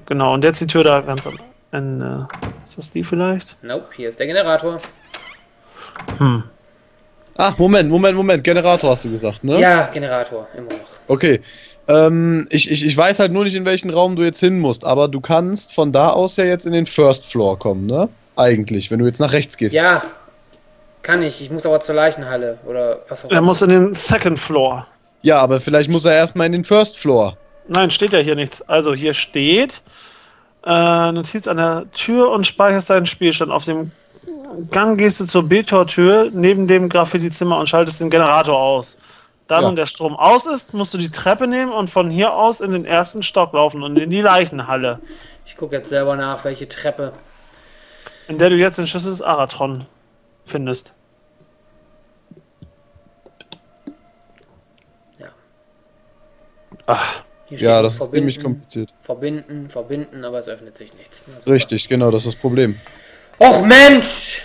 Speaker 3: Genau, und jetzt die Tür da ganz am Ende. Ist das die vielleicht?
Speaker 2: Nope, hier ist der Generator.
Speaker 4: Ah, Moment, Moment, Moment. Generator hast du gesagt, ne?
Speaker 2: Ja, Generator, immer noch.
Speaker 4: Okay. Ähm, ich, ich, ich weiß halt nur nicht, in welchen Raum du jetzt hin musst, aber du kannst von da aus ja jetzt in den First Floor kommen, ne? Eigentlich, wenn du jetzt nach rechts gehst.
Speaker 2: Ja, kann ich. Ich muss aber zur Leichenhalle oder was auch
Speaker 3: Er muss in den Second Floor.
Speaker 4: Ja, aber vielleicht muss er erstmal in den First Floor.
Speaker 3: Nein, steht ja hier nichts. Also hier steht äh, Notiz an der Tür und speicherst deinen Spielstand. Auf dem Gang gehst du zur B-Tor-Tür neben dem Graffiti-Zimmer und schaltest den Generator aus. Dann,
Speaker 4: Ja.
Speaker 3: wenn der Strom aus ist, musst du die Treppe nehmen und von hier aus in den ersten Stock laufen und in die Leichenhalle,
Speaker 2: Ich gucke jetzt selber nach, welche Treppe.
Speaker 3: in der du jetzt den Schlüssel des Aratron findest.
Speaker 2: Ja.
Speaker 3: Ach,
Speaker 4: Ja, das ist ziemlich kompliziert.
Speaker 2: Verbinden, verbinden, aber es öffnet sich nichts.
Speaker 4: Richtig, genau, das ist das Problem.
Speaker 2: Och Mensch!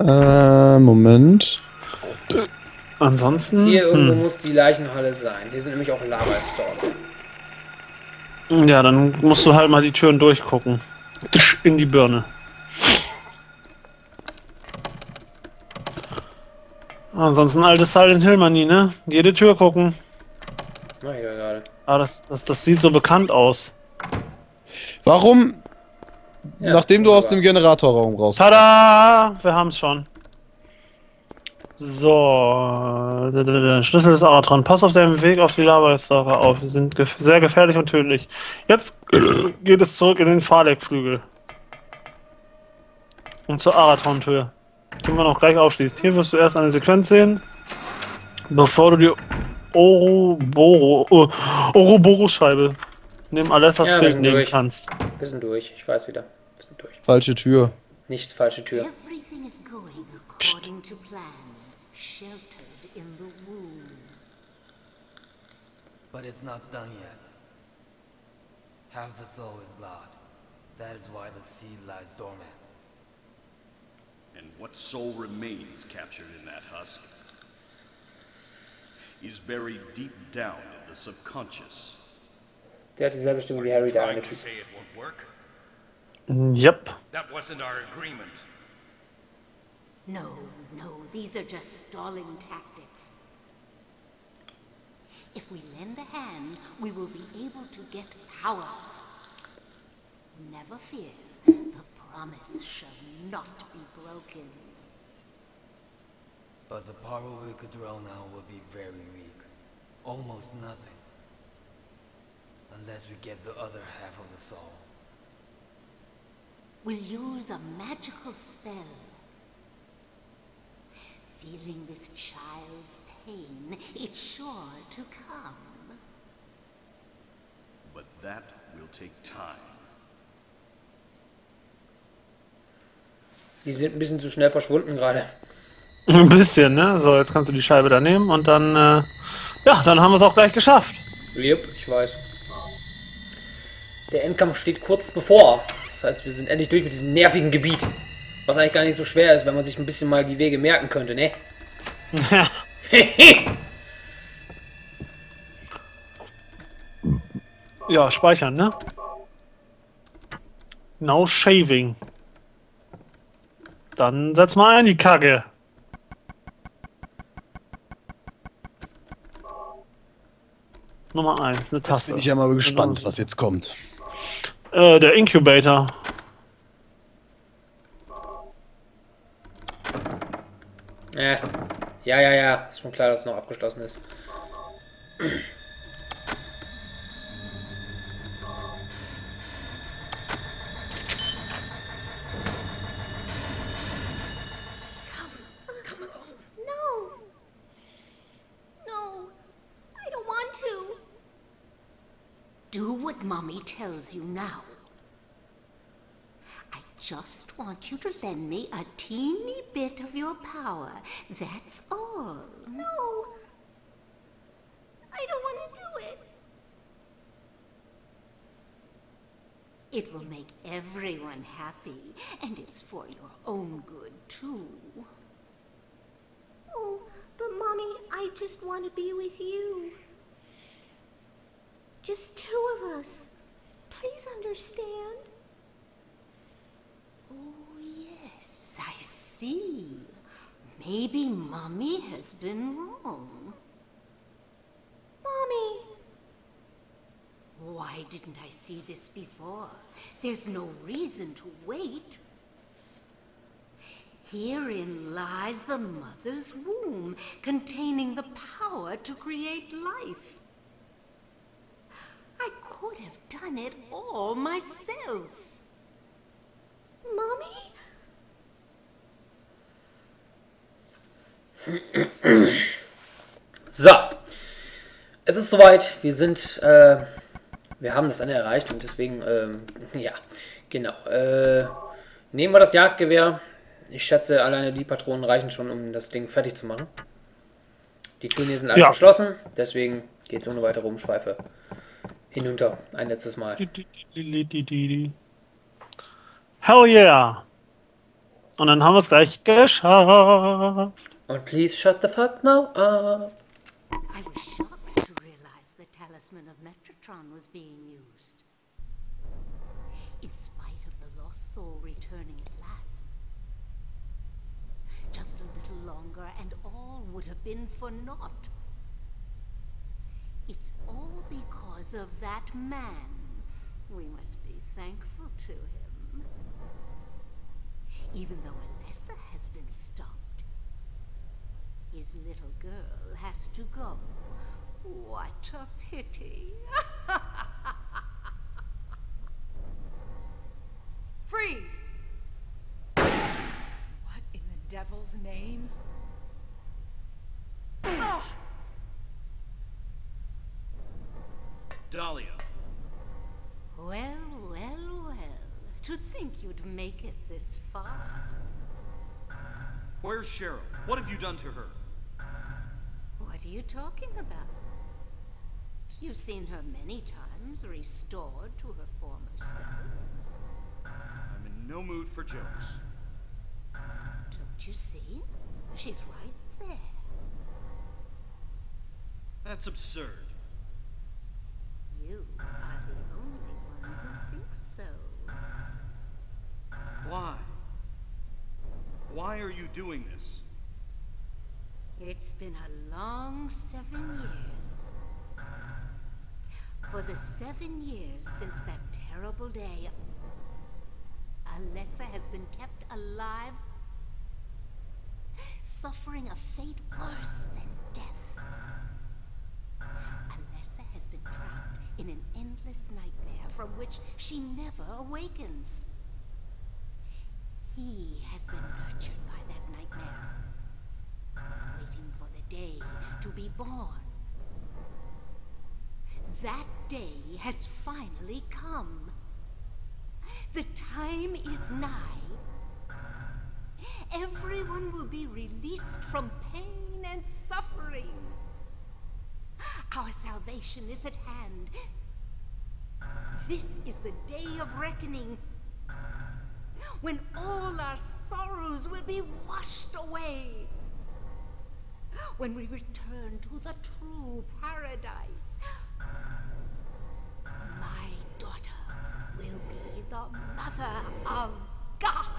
Speaker 4: Äh, Moment.
Speaker 3: ansonsten.
Speaker 2: Hier irgendwo
Speaker 3: hm.
Speaker 2: muss die Leichenhalle sein. Hier sind nämlich auch Lava-Storm.
Speaker 3: Ja, dann musst du halt mal die Türen durchgucken. In die Birne. Ansonsten altes Silent Hill Manie, ne? Jede Tür gucken.
Speaker 2: Mach ich ja gerade.
Speaker 3: Ah, das, das, das sieht so bekannt aus.
Speaker 4: Warum,
Speaker 2: Ja,
Speaker 4: nachdem du aus dem. Generatorraum raus
Speaker 3: Tada! Wir haben's schon. So, der, der, der Schlüssel des Aratron. Pass auf deinem Weg auf die Lava-Stalker auf. Sie sind gef sehr gefährlich und tödlich. Jetzt [CLEARS THROAT] geht es zurück in den Fahrdeckflügel. Und zur Aratron-Tür. Die wir noch gleich aufschließt. Hier wirst du erst eine Sequenz sehen, bevor du die Oroboro, oh, Ouroboros-Scheibe neben Alessas
Speaker 2: Ja, wir
Speaker 3: Bild
Speaker 2: sind
Speaker 3: nehmen
Speaker 2: durch.
Speaker 3: kannst.
Speaker 2: Wir sind durch. Ich weiß wieder. Wir sind durch.
Speaker 4: Falsche Tür.
Speaker 2: Nichts, falsche Tür.
Speaker 8: Everything is going according to plan, sheltered in the womb.
Speaker 6: But it's not done yet. Half the soul is lost. That is why the seed lies dormant.
Speaker 9: And what soul remains captured in that husk is buried deep down in the subconscious.
Speaker 2: Der hat dieselbe Stimme wie Harry, der eine
Speaker 1: Trying
Speaker 2: Typ.
Speaker 1: say it won't work?
Speaker 3: Mm, yep.
Speaker 1: That wasn't our agreement.
Speaker 8: No, no, these are just stalling tactics. If we lend a hand, we will be able to get power. Never fear, the promise shall not be broken.
Speaker 6: But the power we could draw now will be very weak. Almost nothing. Unless we get the other half of the soul.
Speaker 8: We'll use a magical spell. Feeling this child's pain, it's sure to come.
Speaker 9: But that will take time.
Speaker 2: Die sind ein bisschen zu schnell verschwunden gerade. [LAUGHS]
Speaker 3: Ein bisschen, ne? So, jetzt kannst du die Scheibe da nehmen und dann, äh, ja, dann haben wir es auch gleich geschafft.
Speaker 2: Yep, ich weiß. Der Endkampf steht kurz bevor. Das heißt, wir sind endlich durch mit diesem nervigen Gebiet. Was eigentlich gar nicht so schwer ist, wenn man sich ein bisschen mal die Wege merken könnte, ne? [LAUGHS]
Speaker 3: Ja, speichern, ne? Now shaving. Dann setz mal ein die Kacke. Nummer 1, eine
Speaker 4: Jetzt
Speaker 3: Taste.
Speaker 4: bin ich ja mal gespannt, was jetzt kommt.
Speaker 3: Äh, der Incubator.
Speaker 2: Äh, ja, ja, ja. Ist schon klar, dass es noch abgeschlossen ist.
Speaker 8: Mommy tells you now. I just want you to lend me a teeny bit of your power. That's all.
Speaker 5: No. I don't want to do it.
Speaker 8: It will make everyone happy, and it's for your own good, too.
Speaker 5: Oh, but Mommy, I just want to be with you. Just two of us. Please understand.
Speaker 8: Oh, yes, I see. Maybe Mommy has been wrong.
Speaker 5: Mommy.
Speaker 8: Why didn't I see this before? There's no reason to wait. Herein lies the mother's womb, containing the power to create life. I could have done it all myself.
Speaker 5: Mommy? [CLEARS THROAT]
Speaker 2: So. Es ist soweit. Wir sind, äh, wir haben das Ende erreicht und deswegen, ähm, ja, genau. Äh, nehmen wir das Jagdgewehr. Ich schätze, alleine die Patronen reichen schon, um das Ding fertig zu machen. Die Türen hier sind alle
Speaker 3: Ja.
Speaker 2: verschlossen, deswegen geht es ohne weitere Umschweife hinunter. Ein letztes Mal.
Speaker 3: Hell yeah! Und dann haben wir es gleich geschafft.
Speaker 2: Und please shut the fuck now up.
Speaker 8: I was shocked to realize the talisman of Metatron was being used. In spite of the lost soul returning at last. Just a little longer and all would have been for naught. It's all because of that man. We must be thankful to him. Even though Alessa has been stopped, his little girl has to go. What a pity. [LAUGHS]
Speaker 10: Freeze! What in the devil's name? Ah!
Speaker 9: Dahlia,
Speaker 8: Well, well, well. To think you'd make it this far.
Speaker 9: where's Cheryl? What have you done to her?
Speaker 8: What are you talking about? You've seen her many times restored to her former self.
Speaker 9: I'm in no mood for jokes.
Speaker 8: Don't you see? She's right there.
Speaker 9: That's absurd.
Speaker 8: You are the only one who thinks so.
Speaker 9: Why? Why are you doing this?
Speaker 8: It's been a long seven years. For the seven years since that terrible day, Alessa has been kept alive, suffering a fate worse than death. In an endless nightmare from which she never awakens. He has been nurtured by that nightmare waiting for the day to be born. That day has finally come. The time is nigh. Everyone will be released from pain and suffering. Our salvation is at hand. This is the day of reckoning when all our sorrows will be washed away. When we return to the true paradise, my daughter will be the mother of God.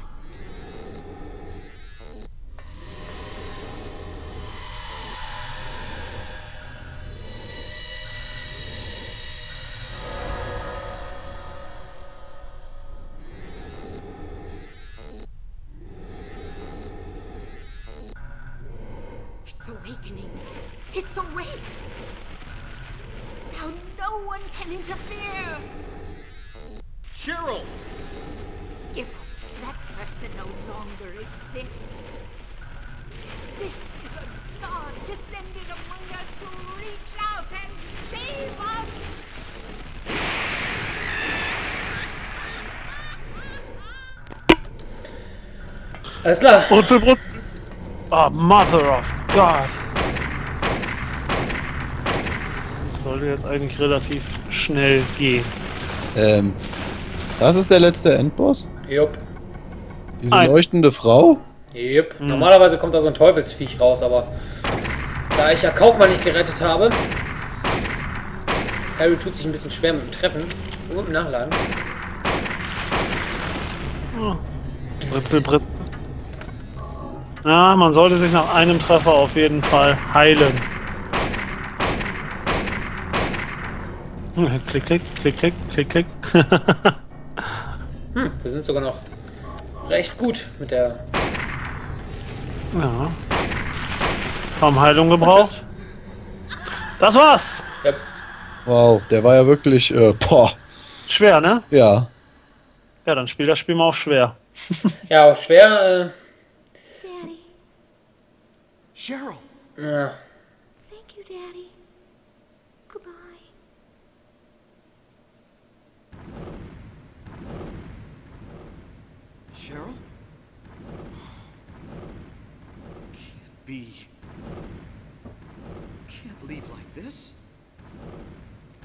Speaker 8: Person no longer exists. This is a god descended among us to reach out and save us.
Speaker 2: Alles klar.
Speaker 3: Brutzel, Brutzel. Oh, Mother of God. Das sollte jetzt eigentlich relativ schnell gehen.
Speaker 4: Ähm, das ist der letzte Endboss?
Speaker 2: Jupp.
Speaker 4: Diese
Speaker 3: Ein-
Speaker 4: leuchtende Frau?
Speaker 2: Jupp. Normalerweise kommt da so ein Teufelsviech raus, aber da ich ja Kaufmann nicht gerettet habe, Harry tut sich ein bisschen schwer mit dem Treffen und mit dem Nachladen.
Speaker 3: Britzel. Ja, man sollte sich nach einem Treffer auf jeden Fall heilen. [LAUGHS] Klick, klick, klick, klick, klick, klick. [LAUGHS]
Speaker 2: Hm, wir sind sogar noch recht gut mit der.
Speaker 3: ja. Kaum Heilung gebraucht. Das war's!
Speaker 2: Ja,
Speaker 4: Wow, der war ja wirklich, äh, boah,
Speaker 3: Schwer, ne?
Speaker 4: ja.
Speaker 3: Ja, dann spiel das Spiel mal auf schwer. [LAUGHS]
Speaker 2: ja auch schwer.
Speaker 8: Daddy.
Speaker 9: Cheryl!
Speaker 2: Äh, ja.
Speaker 8: Thank you, Daddy.
Speaker 9: Cheryl? Can't be. Can't leave like this.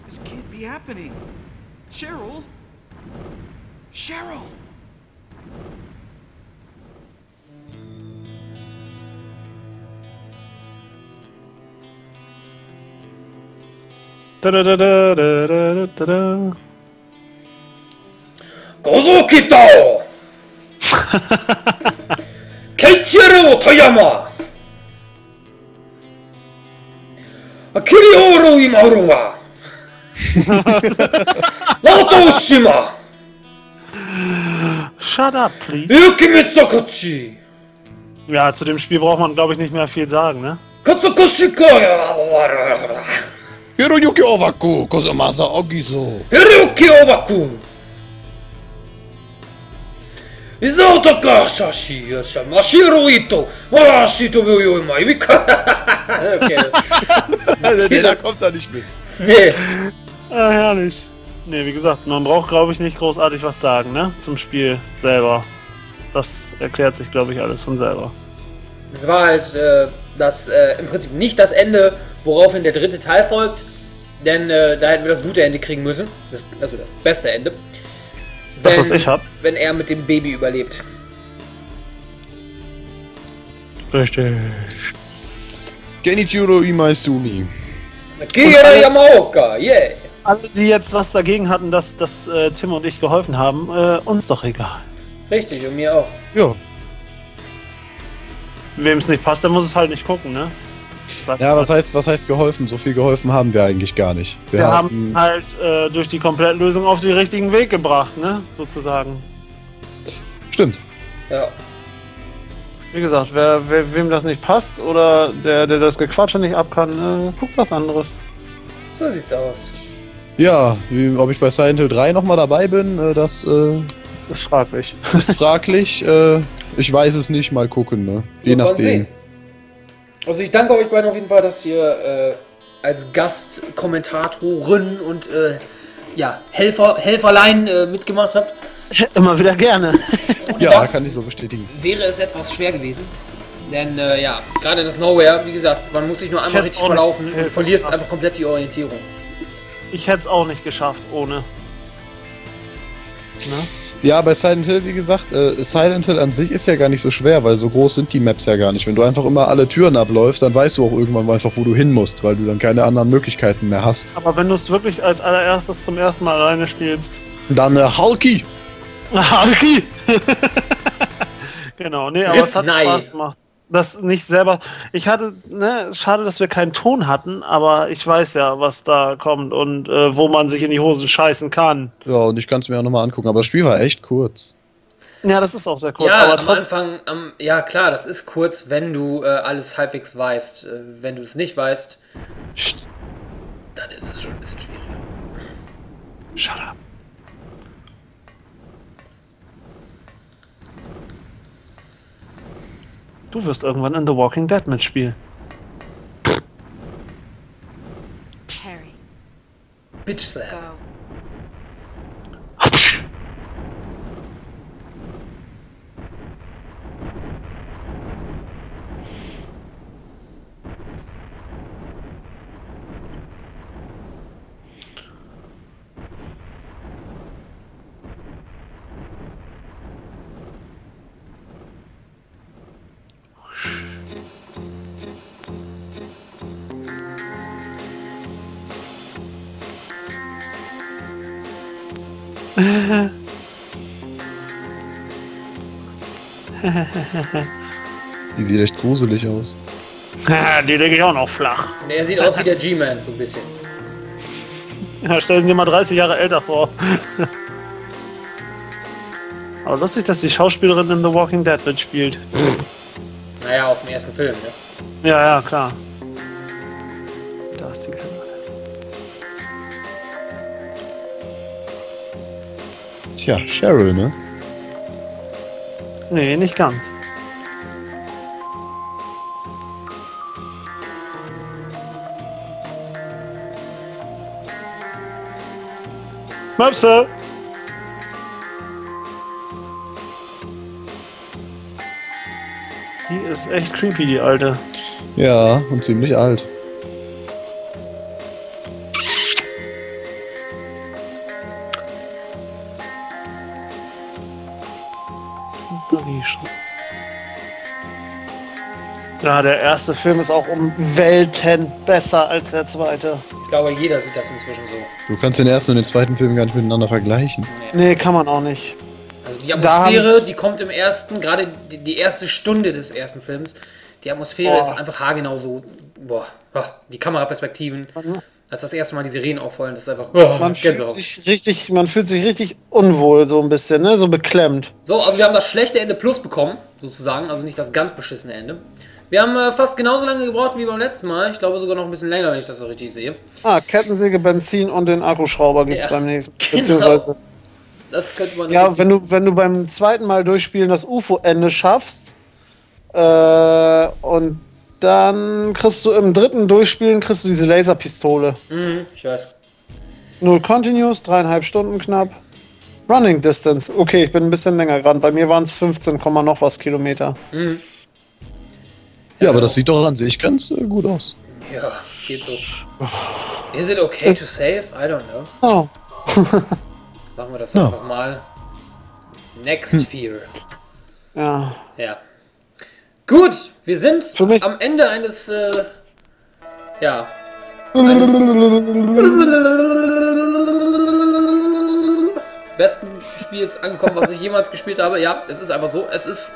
Speaker 9: This can't be happening. Cheryl? Cheryl!
Speaker 3: Da-da-da-da-da-da-da.
Speaker 2: ごぞきと ケチェルを富山あキリオール今おるわラトウシマ [LAUGHS]
Speaker 3: Shut up, please.
Speaker 2: 雪めつこち
Speaker 3: Ja, zu dem Spiel braucht man, glaube ich, nicht mehr viel sagen, ne?
Speaker 2: かつこしかや
Speaker 4: Hiroyuki Owaku, Kozumasa Ogiso.
Speaker 2: ヘリ オキオバクいざおたかさしやしゃましろいとわしとびよいまいびか Okay. [LAUGHS]
Speaker 4: der, der kommt da nicht mit.
Speaker 2: Nee.
Speaker 3: Ja, herrlich. Ne, wie gesagt, man braucht, glaube ich, nicht großartig was sagen, ne? Zum Spiel selber. Das erklärt sich, glaube ich, alles von selber.
Speaker 2: Das war halt äh, das äh, im Prinzip nicht das Ende, woraufhin der dritte Teil folgt. Denn äh, da hätten wir das gute Ende kriegen müssen. Das, also das beste Ende.
Speaker 3: Das, was ich hab.
Speaker 2: Wenn er mit dem Baby überlebt.
Speaker 3: Richtig.
Speaker 4: Genichiro Imaizumi.
Speaker 2: Kira Yamaoka, yeah!
Speaker 3: Alle, die jetzt was dagegen hatten, dass, dass äh, Tim und ich geholfen haben, äh, uns doch egal.
Speaker 2: Richtig, und mir auch.
Speaker 4: Ja.
Speaker 3: Wem es nicht passt, der muss es halt nicht gucken, ne? Sagt
Speaker 4: Ja, was heißt, was heißt geholfen? So viel geholfen haben wir eigentlich gar nicht. Wir,
Speaker 3: Wir
Speaker 4: haben,
Speaker 3: halt äh, durch die Komplettlösung auf den richtigen Weg gebracht, ne? Sozusagen.
Speaker 4: Stimmt.
Speaker 2: Ja.
Speaker 3: Wie gesagt, wer, wer, wem das nicht passt oder der, der das Gequatsche nicht ab kann, äh, guckt was anderes.
Speaker 2: So sieht's aus.
Speaker 4: Ja, wie, ob ich bei Silent Hill 3 nochmal dabei bin, äh, das äh,
Speaker 3: ist fraglich.
Speaker 4: Ist fraglich. äh, ich weiß es nicht, mal gucken, ne? Je nachdem.
Speaker 2: sehen. Also ich danke euch beiden auf jeden Fall, dass ihr äh, als Gastkommentatoren und äh, ja, Helfer, Helferlein äh, mitgemacht habt. [LAUGHS]
Speaker 3: Immer wieder gerne.
Speaker 4: Ja,
Speaker 2: das-
Speaker 4: kann ich so bestätigen.
Speaker 2: Wäre es etwas schwer gewesen. Denn äh, ja, gerade das Nowhere, wie gesagt, man muss sich nur einmal richtig verlaufen und verlierst einfach komplett die Orientierung.
Speaker 3: Ich hätte es auch nicht geschafft ohne. Ne?
Speaker 4: Ja, bei Silent Hill, wie gesagt, äh, Silent Hill an sich ist ja gar nicht so schwer, weil so groß sind die Maps ja gar nicht. Wenn du einfach immer alle Türen abläufst, dann weißt du auch irgendwann mal einfach, wo du hin musst, weil du dann keine anderen Möglichkeiten mehr hast.
Speaker 3: Aber wenn du es wirklich als allererstes zum ersten Mal alleine spielst.
Speaker 4: Dann äh, Hulky! [LAUGHS]
Speaker 3: Hulky! [LAUGHS] genau, nee, aber es hat
Speaker 2: Ritznei.
Speaker 3: Spaß gemacht. Das nicht selber. Ich hatte, ne, schade, dass wir keinen Ton hatten, aber ich weiß ja, was da kommt und äh, wo man sich in die Hosen scheißen kann.
Speaker 4: Ja, und ich kann es mir auch nochmal angucken, aber das Spiel war echt kurz.
Speaker 3: Ja, das ist auch sehr kurz,
Speaker 2: ja,
Speaker 3: aber
Speaker 2: am
Speaker 3: trotzdem.
Speaker 2: Anfang, am, ja klar, das ist kurz, wenn du äh, alles halbwegs weißt. Äh, wenn du es nicht weißt, dann ist es schon ein bisschen schwieriger.
Speaker 3: Shut up. Du wirst irgendwann in The Walking Dead mitspielen.
Speaker 10: Harry,
Speaker 2: Bitch Slap.
Speaker 4: Sieht echt gruselig aus. [LAUGHS]
Speaker 3: Die lege ich auch noch flach.
Speaker 2: Und er sieht aus wie der G-Man, so ein bisschen.
Speaker 3: Ja, stell dir mal 30 Jahre älter vor. [LAUGHS] Aber lustig, dass die Schauspielerin in The Walking Dead mitspielt.
Speaker 2: Naja, aus dem ersten Film, ne?
Speaker 3: Ja, ja, klar. Da ist die Kamera.
Speaker 4: Tja, Cheryl, ne?
Speaker 3: Nee, nicht ganz. Möpse! Die ist echt creepy, die alte.
Speaker 4: Ja, und ziemlich alt.
Speaker 3: Ja, der erste Film ist auch um Welten besser als der zweite.
Speaker 2: Ich glaube, jeder sieht das inzwischen so.
Speaker 4: Du kannst den ersten und den zweiten Film gar nicht miteinander vergleichen.
Speaker 3: Nee, kann man auch nicht.
Speaker 2: Also die Atmosphäre, die kommt im ersten, gerade die, die erste Stunde des ersten Films, die Atmosphäre
Speaker 3: Oh.
Speaker 2: ist einfach haargenau so, boah, boah, die Kameraperspektiven, als das erste Mal die Sirenen aufheulen, das ist einfach, boah,
Speaker 3: Man fühlt sich richtig, man fühlt sich richtig unwohl, so ein bisschen, ne? So beklemmt.
Speaker 2: So, also wir haben das schlechte Ende plus bekommen, sozusagen, also nicht das ganz beschissene Ende. Wir haben äh, fast genauso lange gebraucht wie beim letzten Mal, ich glaube sogar noch ein bisschen länger, wenn ich das so richtig sehe.
Speaker 3: Ah, Kettensäge, Benzin und den Akkuschrauber gibt's
Speaker 2: Ja,
Speaker 3: beim nächsten. [LAUGHS]
Speaker 2: genau.
Speaker 3: Beziehungsweise,
Speaker 2: Das könnte man
Speaker 3: ja, wenn du, wenn du beim zweiten Mal durchspielen das UFO-Ende schaffst, äh, und dann kriegst du im dritten Durchspielen kriegst du diese Laserpistole.
Speaker 2: Mhm, ich weiß.
Speaker 3: Null Continuous, dreieinhalb Stunden knapp. Running Distance. Okay, ich bin ein bisschen länger dran. Bei mir waren es 15, Komma noch was Kilometer.
Speaker 2: Mhm.
Speaker 4: Ja, aber das sieht doch an sich ganz äh, gut aus.
Speaker 2: Ja, geht so. Is it okay to save? I don't know.
Speaker 3: Oh.
Speaker 2: Machen [LAUGHS] wir das
Speaker 4: No.
Speaker 2: einfach mal. Next Fear.
Speaker 3: Ja.
Speaker 2: Ja. Gut, wir sind am Ende eines, äh, ja, besten Spiels angekommen, was ich jemals gespielt habe. Ja, es ist einfach so. Es ist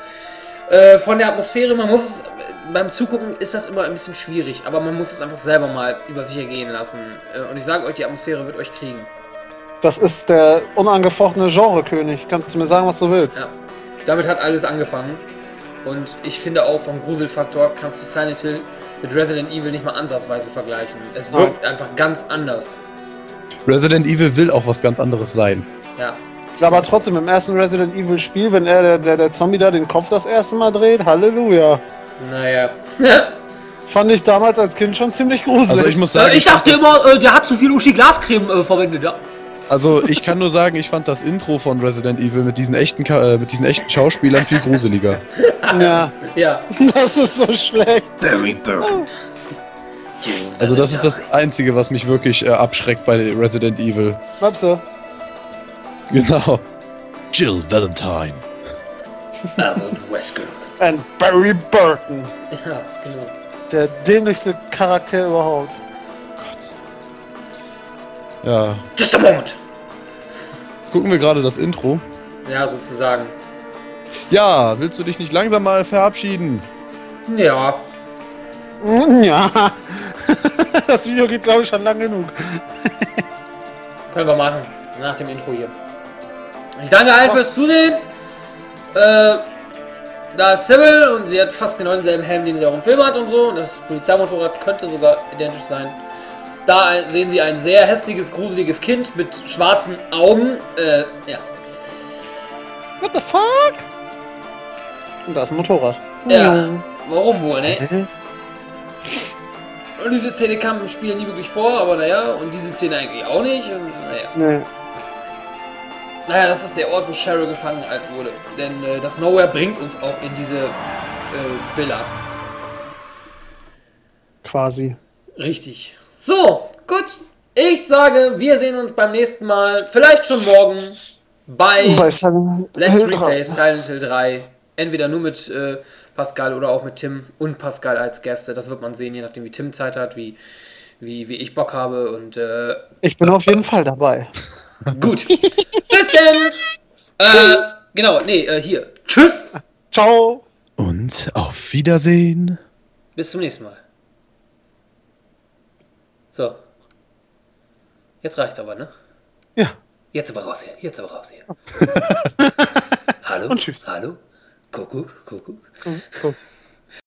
Speaker 2: äh, von der Atmosphäre, man muss es, beim Zugucken ist das immer ein bisschen schwierig, aber man muss es einfach selber mal über sich ergehen lassen. Äh, und ich sage euch, die Atmosphäre wird euch kriegen.
Speaker 3: Das ist der unangefochtene Genrekönig. Kannst du mir sagen, was du willst?
Speaker 2: Ja. Damit hat alles angefangen. Und ich finde auch vom Gruselfaktor kannst du Silent Hill mit Resident Evil nicht mal ansatzweise vergleichen. Es wirkt einfach ganz anders.
Speaker 4: Resident Evil will auch was ganz anderes sein.
Speaker 2: Ja.
Speaker 3: Aber trotzdem, im ersten Resident Evil Spiel, wenn er, der, der, der Zombie da den Kopf das erste Mal dreht, Halleluja.
Speaker 2: Naja. [LAUGHS]
Speaker 3: Fand ich damals als Kind schon ziemlich gruselig.
Speaker 4: Also ich muss sagen,
Speaker 2: ich
Speaker 4: fand
Speaker 2: dachte immer, äh, der hat zu viel Uschi Glascreme äh, verwendet, ja.
Speaker 4: Also ich kann nur sagen, ich fand das Intro von Resident Evil mit diesen echten, Ka- äh, mit diesen echten Schauspielern viel gruseliger. [LAUGHS]
Speaker 3: Ja.
Speaker 2: Ja. [LAUGHS]
Speaker 3: Das ist so schlecht.
Speaker 2: Barry Burton.
Speaker 4: Also das ist das Einzige, was mich wirklich äh, abschreckt bei Resident Evil.
Speaker 3: Möpse.
Speaker 4: Genau. Jill Valentine.
Speaker 2: Albert Wesker.
Speaker 3: And Barry Burton.
Speaker 2: Ja, genau.
Speaker 3: Der dämlichste Charakter überhaupt.
Speaker 4: Ja.
Speaker 2: Just a moment.
Speaker 4: Gucken wir gerade das Intro.
Speaker 2: Ja, sozusagen.
Speaker 4: Ja, willst du dich nicht langsam mal verabschieden?
Speaker 2: Ja.
Speaker 3: Ja. [LAUGHS] Das Video geht, glaube ich, schon lang genug. [LAUGHS]
Speaker 2: Können wir machen. Nach dem Intro hier. Ich danke allen fürs Zusehen. Äh, da ist Sybil und sie hat fast genau denselben Helm, den sie auch im Film hat und so. Und das Polizeimotorrad könnte sogar identisch sein. Da sehen sie ein sehr hässliches, gruseliges Kind mit schwarzen Augen. Äh, ja.
Speaker 3: What the fuck? Und da ist ein Motorrad.
Speaker 2: Ja. Warum wohl, ne? Und diese Szene kam im Spiel nie wirklich vor, aber naja. Und diese Szene eigentlich auch nicht. Und naja.
Speaker 3: Nee.
Speaker 2: Naja, das ist der Ort, wo Cheryl gefangen gehalten wurde. Denn äh, das Nowhere bringt uns auch in diese äh, Villa.
Speaker 3: Quasi.
Speaker 2: Richtig. So, gut. Ich sage, wir sehen uns beim nächsten Mal, vielleicht schon morgen, bei,
Speaker 3: Bei Silent
Speaker 2: Let's
Speaker 3: Hill
Speaker 2: Replay
Speaker 3: 3.
Speaker 2: Silent Hill 3. Entweder nur mit äh, Pascal oder auch mit Tim und Pascal als Gäste. Das wird man sehen, je nachdem wie Tim Zeit hat, wie, wie, wie ich Bock habe. Und äh,
Speaker 3: Ich bin auf jeden Fall dabei.
Speaker 2: gut. [LAUGHS] Bis denn? Äh, genau, nee, äh, hier. Tschüss.
Speaker 3: Ciao.
Speaker 4: Und auf Wiedersehen.
Speaker 2: Bis zum nächsten Mal. So. Jetzt reicht's aber, ne?
Speaker 3: Ja.
Speaker 2: Jetzt aber raus hier. Jetzt aber raus hier. [LAUGHS] Hallo?
Speaker 3: Und tschüss.
Speaker 2: Hallo? Kuckuck, Kuckuck.
Speaker 3: Guck, guck.